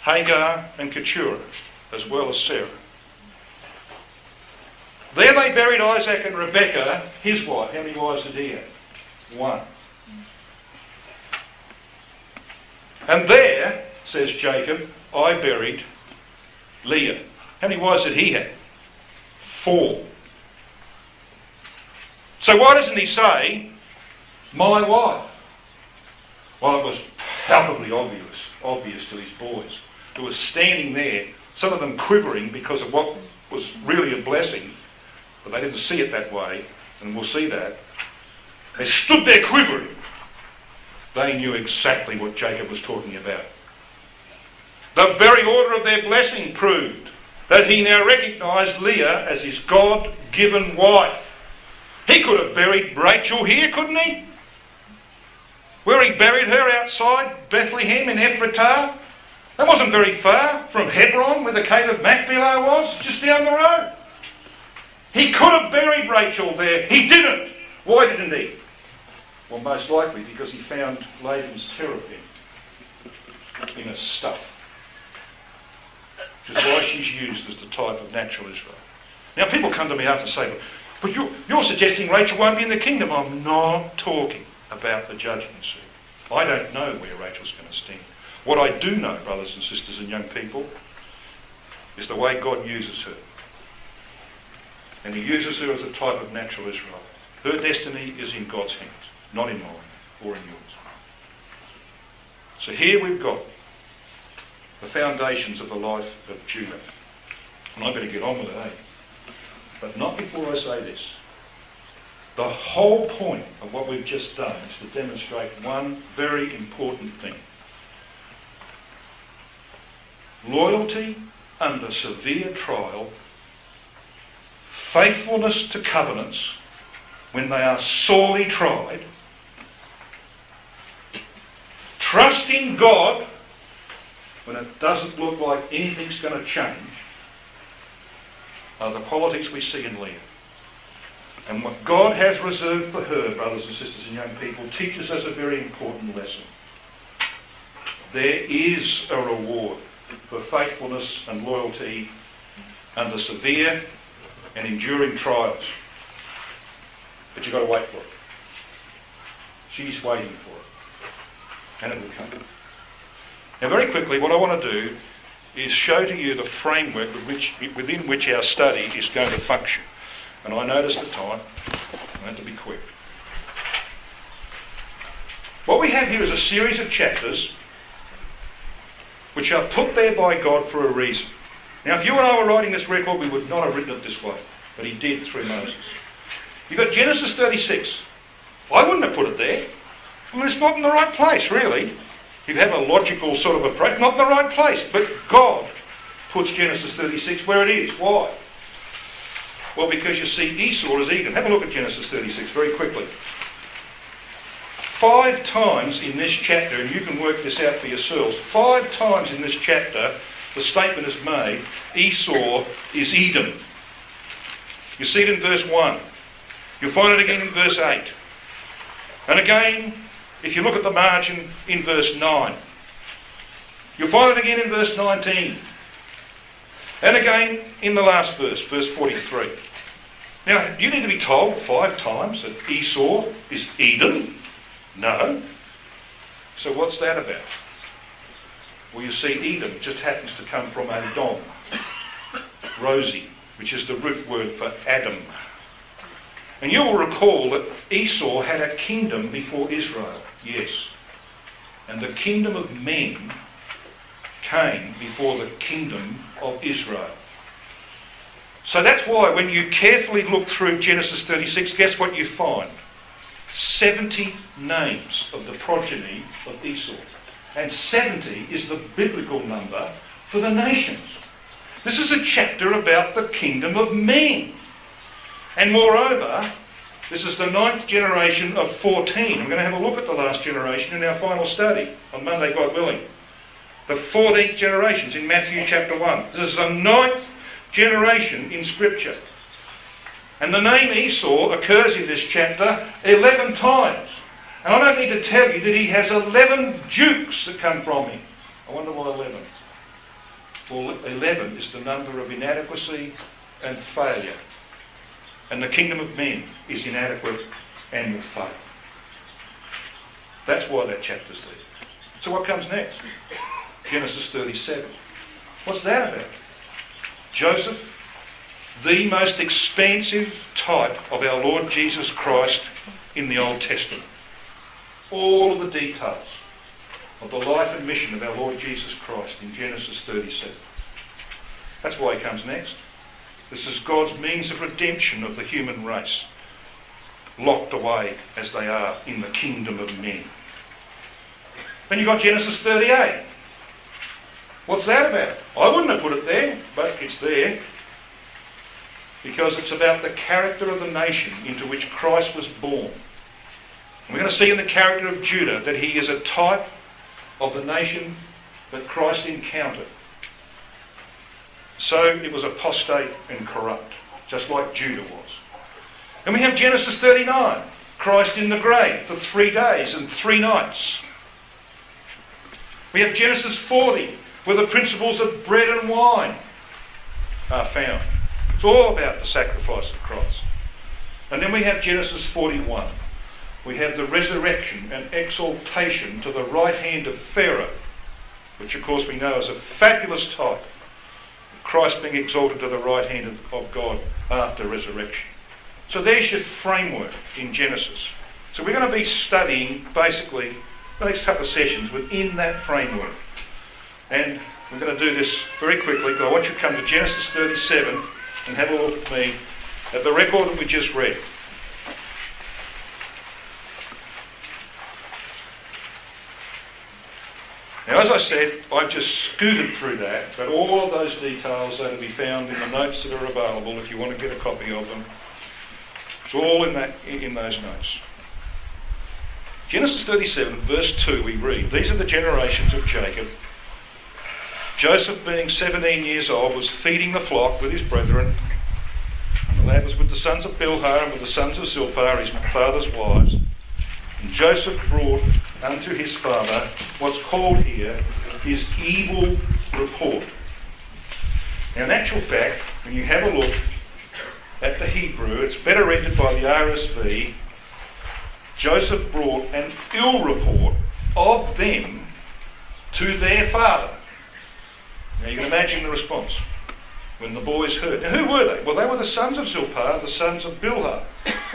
Hagar and Keturah, as well as Sarah. There they buried Isaac and Rebekah, his wife. How many wives did he have? One. And there, says Jacob, I buried Leah. How many wives did he have? Four. So why doesn't he say, my wife? Well, it was palpably obvious, obvious to his boys who were standing there, some of them quivering because of what was really a blessing, but they didn't see it that way, and we'll see that. They stood there quivering. They knew exactly what Jacob was talking about. The very order of their blessing proved that he now recognised Leah as his God given wife. He could have buried Rachel here, couldn't he? Where he buried her outside Bethlehem in Ephratah. That wasn't very far from Hebron, where the cave of Machpelah was, just down the road. He could have buried Rachel there. He didn't. Why didn't he? Well, most likely because he found Laban's teraphim in a stuff. Which is why she's used as the type of natural Israel. Now, people come to me after and say, but you're, you're suggesting Rachel won't be in the kingdom. I'm not talking about the judgment seat. I don't know where Rachel's going to stand. What I do know, brothers and sisters and young people, is the way God uses her. And he uses her as a type of natural Israel. Her destiny is in God's hands not in mine or in yours. So here we've got the foundations of the life of Judah. And I better get on with it, eh? But not before I say this. The whole point of what we've just done is to demonstrate one very important thing. Loyalty under severe trial, faithfulness to covenants when they are sorely tried, trusting God when it doesn't look like anything's going to change, are the qualities we see in Leah. And what God has reserved for her, brothers and sisters and young people, teaches us a very important lesson. There is a reward for faithfulness and loyalty under severe and enduring trials. But you've got to wait for it. She's waiting for it. And it will come. Now, very quickly, what I want to do is show to you the framework which, within which our study is going to function. And I noticed the time. I had to be quick. What we have here is a series of chapters which are put there by God for a reason. Now, if you and I were writing this record, we would not have written it this way, but He did through Moses. You've got Genesis 36. I wouldn't have put it there. Mean, it's not in the right place, really. You'd have a logical sort of approach, not in the right place. But God puts Genesis 36 where it is. Why? Well, because you see Esau as Edom. Have a look at Genesis 36 very quickly. Five times in this chapter, and you can work this out for yourselves, five times in this chapter, the statement is made Esau is Edom. You see it in verse 1. You'll find it again in verse 8. And again, if you look at the margin in verse 9, you'll find it again in verse 19. And again in the last verse, verse 43. Now, do you need to be told five times that Esau is Edom? No. So what's that about? Well, you see, Edom just happens to come from Adon, Rosie, which is the root word for Adam. And you will recall that Esau had a kingdom before Israel, yes. And the kingdom of men came before the kingdom of Israel. So that's why when you carefully look through Genesis 36, guess what you find? 70 names of the progeny of Esau. And 70 is the biblical number for the nations. This is a chapter about the kingdom of men. And moreover, this is the ninth generation of 14. I'm going to have a look at the last generation in our final study on Monday, God willing. The 14th generations in Matthew chapter 1. This is the ninth generation in Scripture. And the name Esau occurs in this chapter 11 times. And I don't need to tell you that he has 11 dukes that come from him. I wonder why 11. Well, 11 is the number of inadequacy and failure. And the kingdom of men is inadequate and will fail. That's why that chapter's there. So what comes next? Genesis 37. What's that about? Joseph the most expansive type of our Lord Jesus Christ in the Old Testament. All of the details of the life and mission of our Lord Jesus Christ in Genesis 37. That's why he comes next. This is God's means of redemption of the human race, locked away as they are in the kingdom of men. Then you've got Genesis 38. What's that about? I wouldn't have put it there, but it's there because it's about the character of the nation into which Christ was born. And we're going to see in the character of Judah that he is a type of the nation that Christ encountered. So it was apostate and corrupt, just like Judah was. And we have Genesis 39, Christ in the grave for three days and three nights. We have Genesis 40, where the principles of bread and wine are found. It's all about the sacrifice of Christ. And then we have Genesis 41. We have the resurrection and exaltation to the right hand of Pharaoh, which of course we know is a fabulous type Christ being exalted to the right hand of God after resurrection. So there's your framework in Genesis. So we're going to be studying basically the next couple of sessions within that framework. And we're going to do this very quickly, but I want you to come to Genesis 37 and have a look with me at the record that we just read. Now, as I said, I've just scooted through that, but all of those details are to be found in the notes that are available if you want to get a copy of them. It's all in, that, in those notes. Genesis 37, verse 2, we read, These are the generations of Jacob. Joseph, being 17 years old, was feeding the flock with his brethren. And the lad was with the sons of Bilhah and with the sons of Zilpah, his father's wives. And Joseph brought unto his father what's called here his evil report. Now, in actual fact, when you have a look at the Hebrew, it's better rendered by the RSV. Joseph brought an ill report of them to their father. Now you can imagine the response when the boys heard. Now who were they? Well, they were the sons of Zilpah, the sons of Bilhah.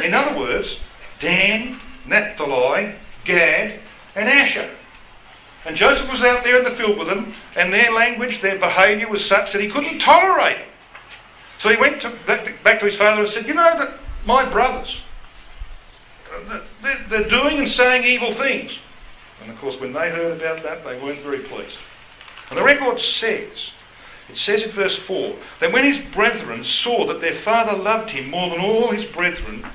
In other words, Dan, Naphtali, Gad, and Asher. And Joseph was out there in the field with them, and their language, their behaviour was such that he couldn't tolerate it. So he went to, back to his father and said, You know that my brothers, they're doing and saying evil things. And of course, when they heard about that, they weren't very pleased. And the record says, it says in verse 4, that when his brethren saw that their father loved him more than all his brethren,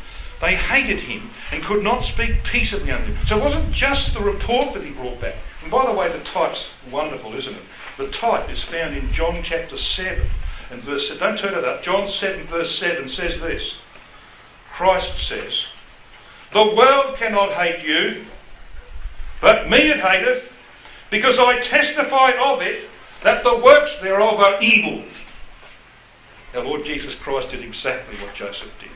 they hated him and could not speak peaceably unto him. So it wasn't just the report that he brought back. And by the way, the type's wonderful, isn't it? The type is found in John chapter 7 and verse 7. Don't turn it up. John 7 verse 7 says this. Christ says, The world cannot hate you, but me it hateth, because I testify of it that the works thereof are evil. Our Lord Jesus Christ did exactly what Joseph did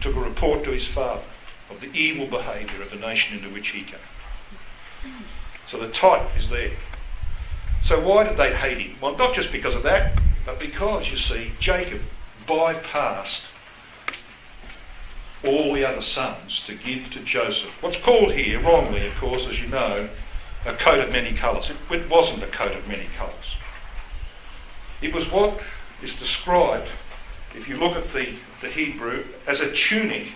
took a report to his father of the evil behaviour of the nation into which he came. So the type is there. So why did they hate him? Well, not just because of that, but because, you see, Jacob bypassed all the other sons to give to Joseph. What's called here, wrongly, of course, as you know, a coat of many colours. It, wasn't a coat of many colours. It was what is described, if you look at the the Hebrew, as a tunic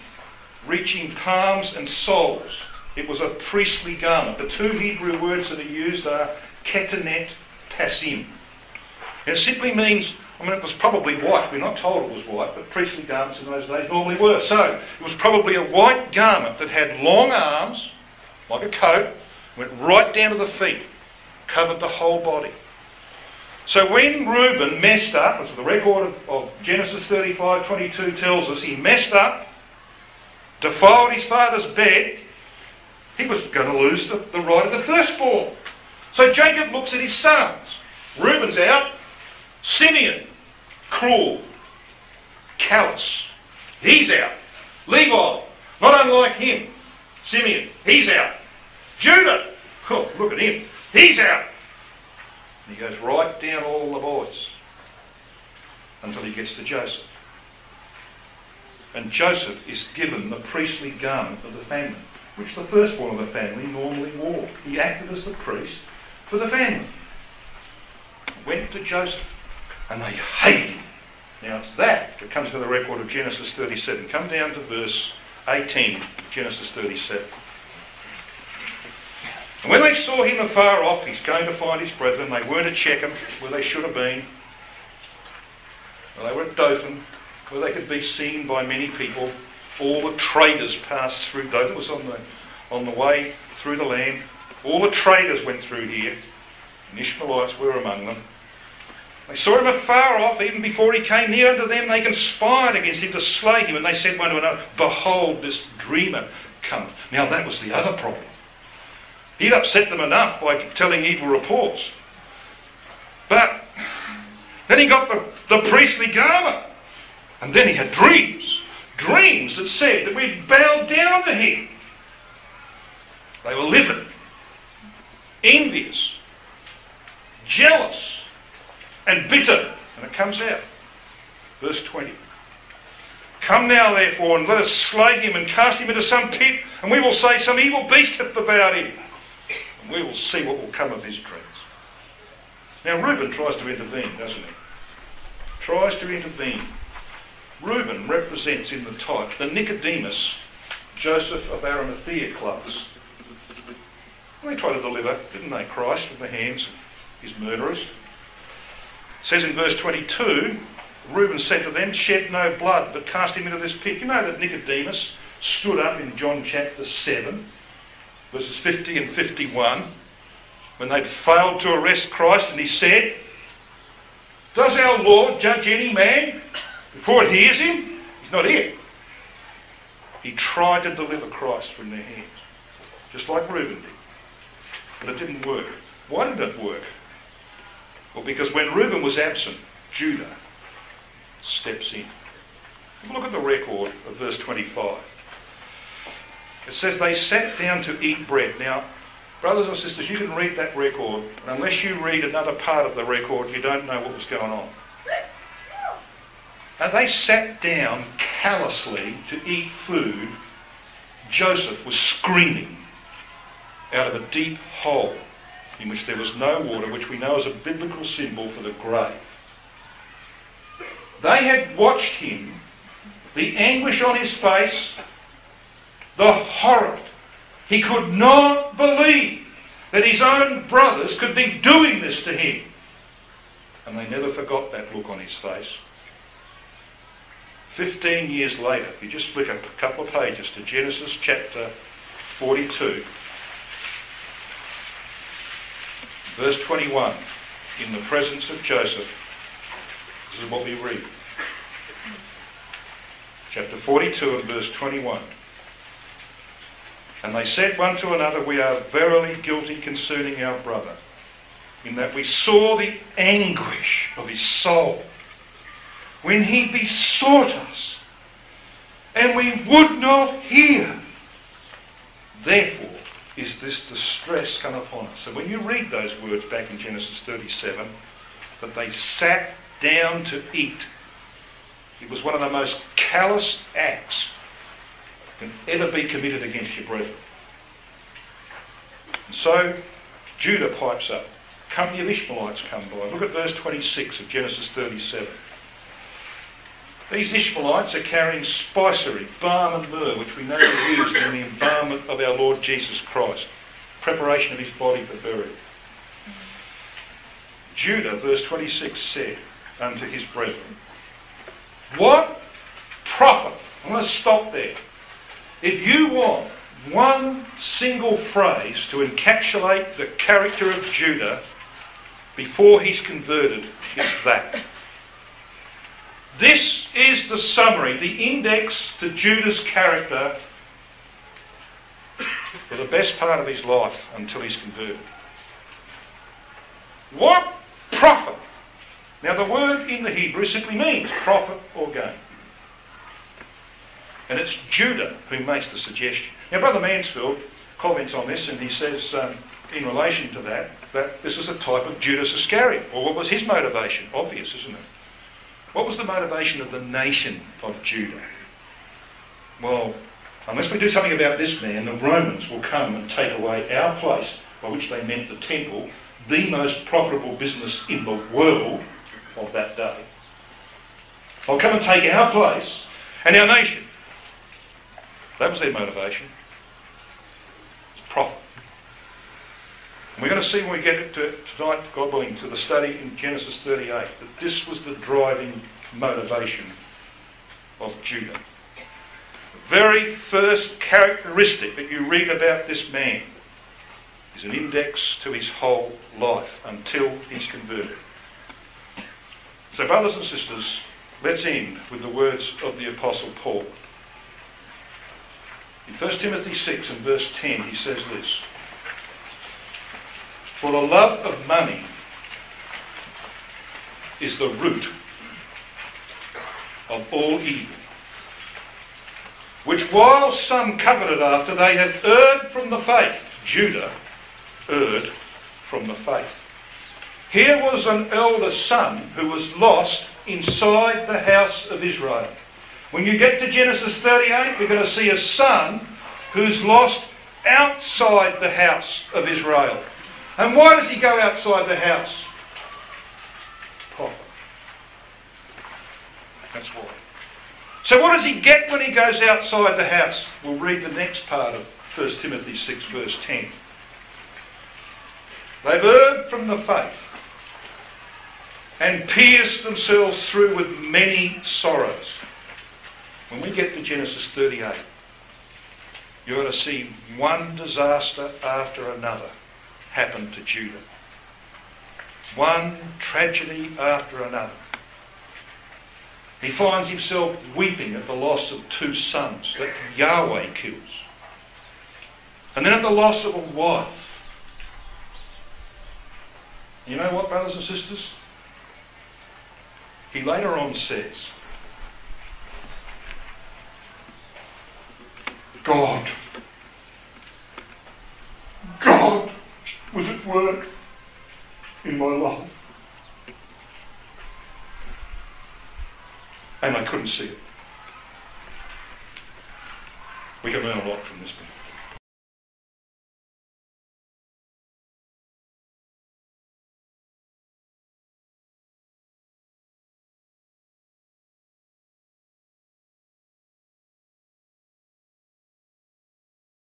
reaching palms and soles. It was a priestly garment. The two Hebrew words that are used are ketanet pasim. It simply means, I mean, it was probably white. We're not told it was white, but priestly garments in those days normally were. So it was probably a white garment that had long arms, like a coat, went right down to the feet, covered the whole body. So when Reuben messed up, as the record of, of Genesis 35 22 tells us, he messed up, defiled his father's bed, he was going to lose the, the right of the firstborn. So Jacob looks at his sons. Reuben's out. Simeon, cruel, callous. He's out. Levi, not unlike him. Simeon, he's out. Judah, oh, look at him. He's out. And he goes right down all the boys until he gets to Joseph. And Joseph is given the priestly garment of the family, which the firstborn of the family normally wore. He acted as the priest for the family. Went to Joseph, and they hated him. Now it's that that comes to the record of Genesis 37. Come down to verse 18, Genesis 37. And when they saw him afar off, he's going to find his brethren. They weren't at Shechem, where they should have been. Well, they were at Dothan, where they could be seen by many people. All the traders passed through. Dothan was on the, on the way through the land. All the traders went through here. And Ishmaelites were among them. They saw him afar off, even before he came near unto them. They conspired against him to slay him. And they said one to another, Behold, this dreamer cometh. Now, that was the other problem. He'd upset them enough by telling evil reports. But then he got the, the priestly garment. And then he had dreams. Dreams that said that we'd bow down to him. They were livid, envious, jealous, and bitter. And it comes out. Verse 20. Come now, therefore, and let us slay him and cast him into some pit, and we will say some evil beast hath devoured him we will see what will come of his dreams. Now, Reuben tries to intervene, doesn't he? Tries to intervene. Reuben represents in the type the Nicodemus, Joseph of Arimathea class. They tried to deliver, didn't they, Christ from the hands of his murderers. It says in verse 22, Reuben said to them, Shed no blood, but cast him into this pit. You know that Nicodemus stood up in John chapter 7, verses 50 and 51, when they'd failed to arrest Christ, and he said, Does our Lord judge any man before it hears him? He's not here. He tried to deliver Christ from their hands, just like Reuben did. But it didn't work. Why did it work? Well, because when Reuben was absent, Judah steps in. Look at the record of verse 25. It says they sat down to eat bread. Now, brothers and sisters, you can read that record, and unless you read another part of the record, you don't know what was going on. And they sat down callously to eat food. Joseph was screaming out of a deep hole in which there was no water, which we know is a biblical symbol for the grave. They had watched him, the anguish on his face, the horror. He could not believe that his own brothers could be doing this to him. And they never forgot that look on his face. Fifteen years later, if you just flick a couple of pages to Genesis chapter 42, verse 21, in the presence of Joseph, this is what we read. Chapter 42 and verse 21. And they said one to another, We are verily guilty concerning our brother, in that we saw the anguish of his soul when he besought us, and we would not hear. Therefore is this distress come upon us. So when you read those words back in Genesis 37, that they sat down to eat, it was one of the most callous acts can ever be committed against your brethren. And so Judah pipes up. Company of Ishmaelites come by. Look at verse 26 of Genesis 37. These Ishmaelites are carrying spicery, balm and myrrh, which we know is used in the embalmment of our Lord Jesus Christ, preparation of his body for burial. Judah, verse 26, said unto his brethren, What profit? I'm going to stop there. If you want one single phrase to encapsulate the character of Judah before he's converted, it's that. This is the summary, the index to Judah's character for the best part of his life until he's converted. What profit? Now, the word in the Hebrew simply means profit or gain. And it's Judah who makes the suggestion. Now, Brother Mansfield comments on this and he says, um, in relation to that, that this is a type of Judas Iscariot. Well, what was his motivation? Obvious, isn't it? What was the motivation of the nation of Judah? Well, unless we do something about this man, the Romans will come and take away our place, by which they meant the temple, the most profitable business in the world of that day. They'll come and take our place and our nation. That was their motivation. It's profit. And we're going to see when we get to tonight, God willing, to the study in Genesis 38, that this was the driving motivation of Judah. The very first characteristic that you read about this man is an index to his whole life until he's converted. So, brothers and sisters, let's end with the words of the Apostle Paul. In 1 Timothy 6 and verse 10, he says this For the love of money is the root of all evil, which while some coveted after, they have erred from the faith. Judah erred from the faith. Here was an elder son who was lost inside the house of Israel. When you get to Genesis 38, we're going to see a son who's lost outside the house of Israel. And why does he go outside the house? Profit. That's why. So what does he get when he goes outside the house? We'll read the next part of 1 Timothy 6 verse 10. They've erred from the faith and pierced themselves through with many sorrows. When we get to Genesis 38, you're going to see one disaster after another happen to Judah. One tragedy after another. He finds himself weeping at the loss of two sons that Yahweh kills. And then at the loss of a wife. You know what, brothers and sisters? He later on says, God, God was at work in my life. And I couldn't see it. We can learn a lot from this.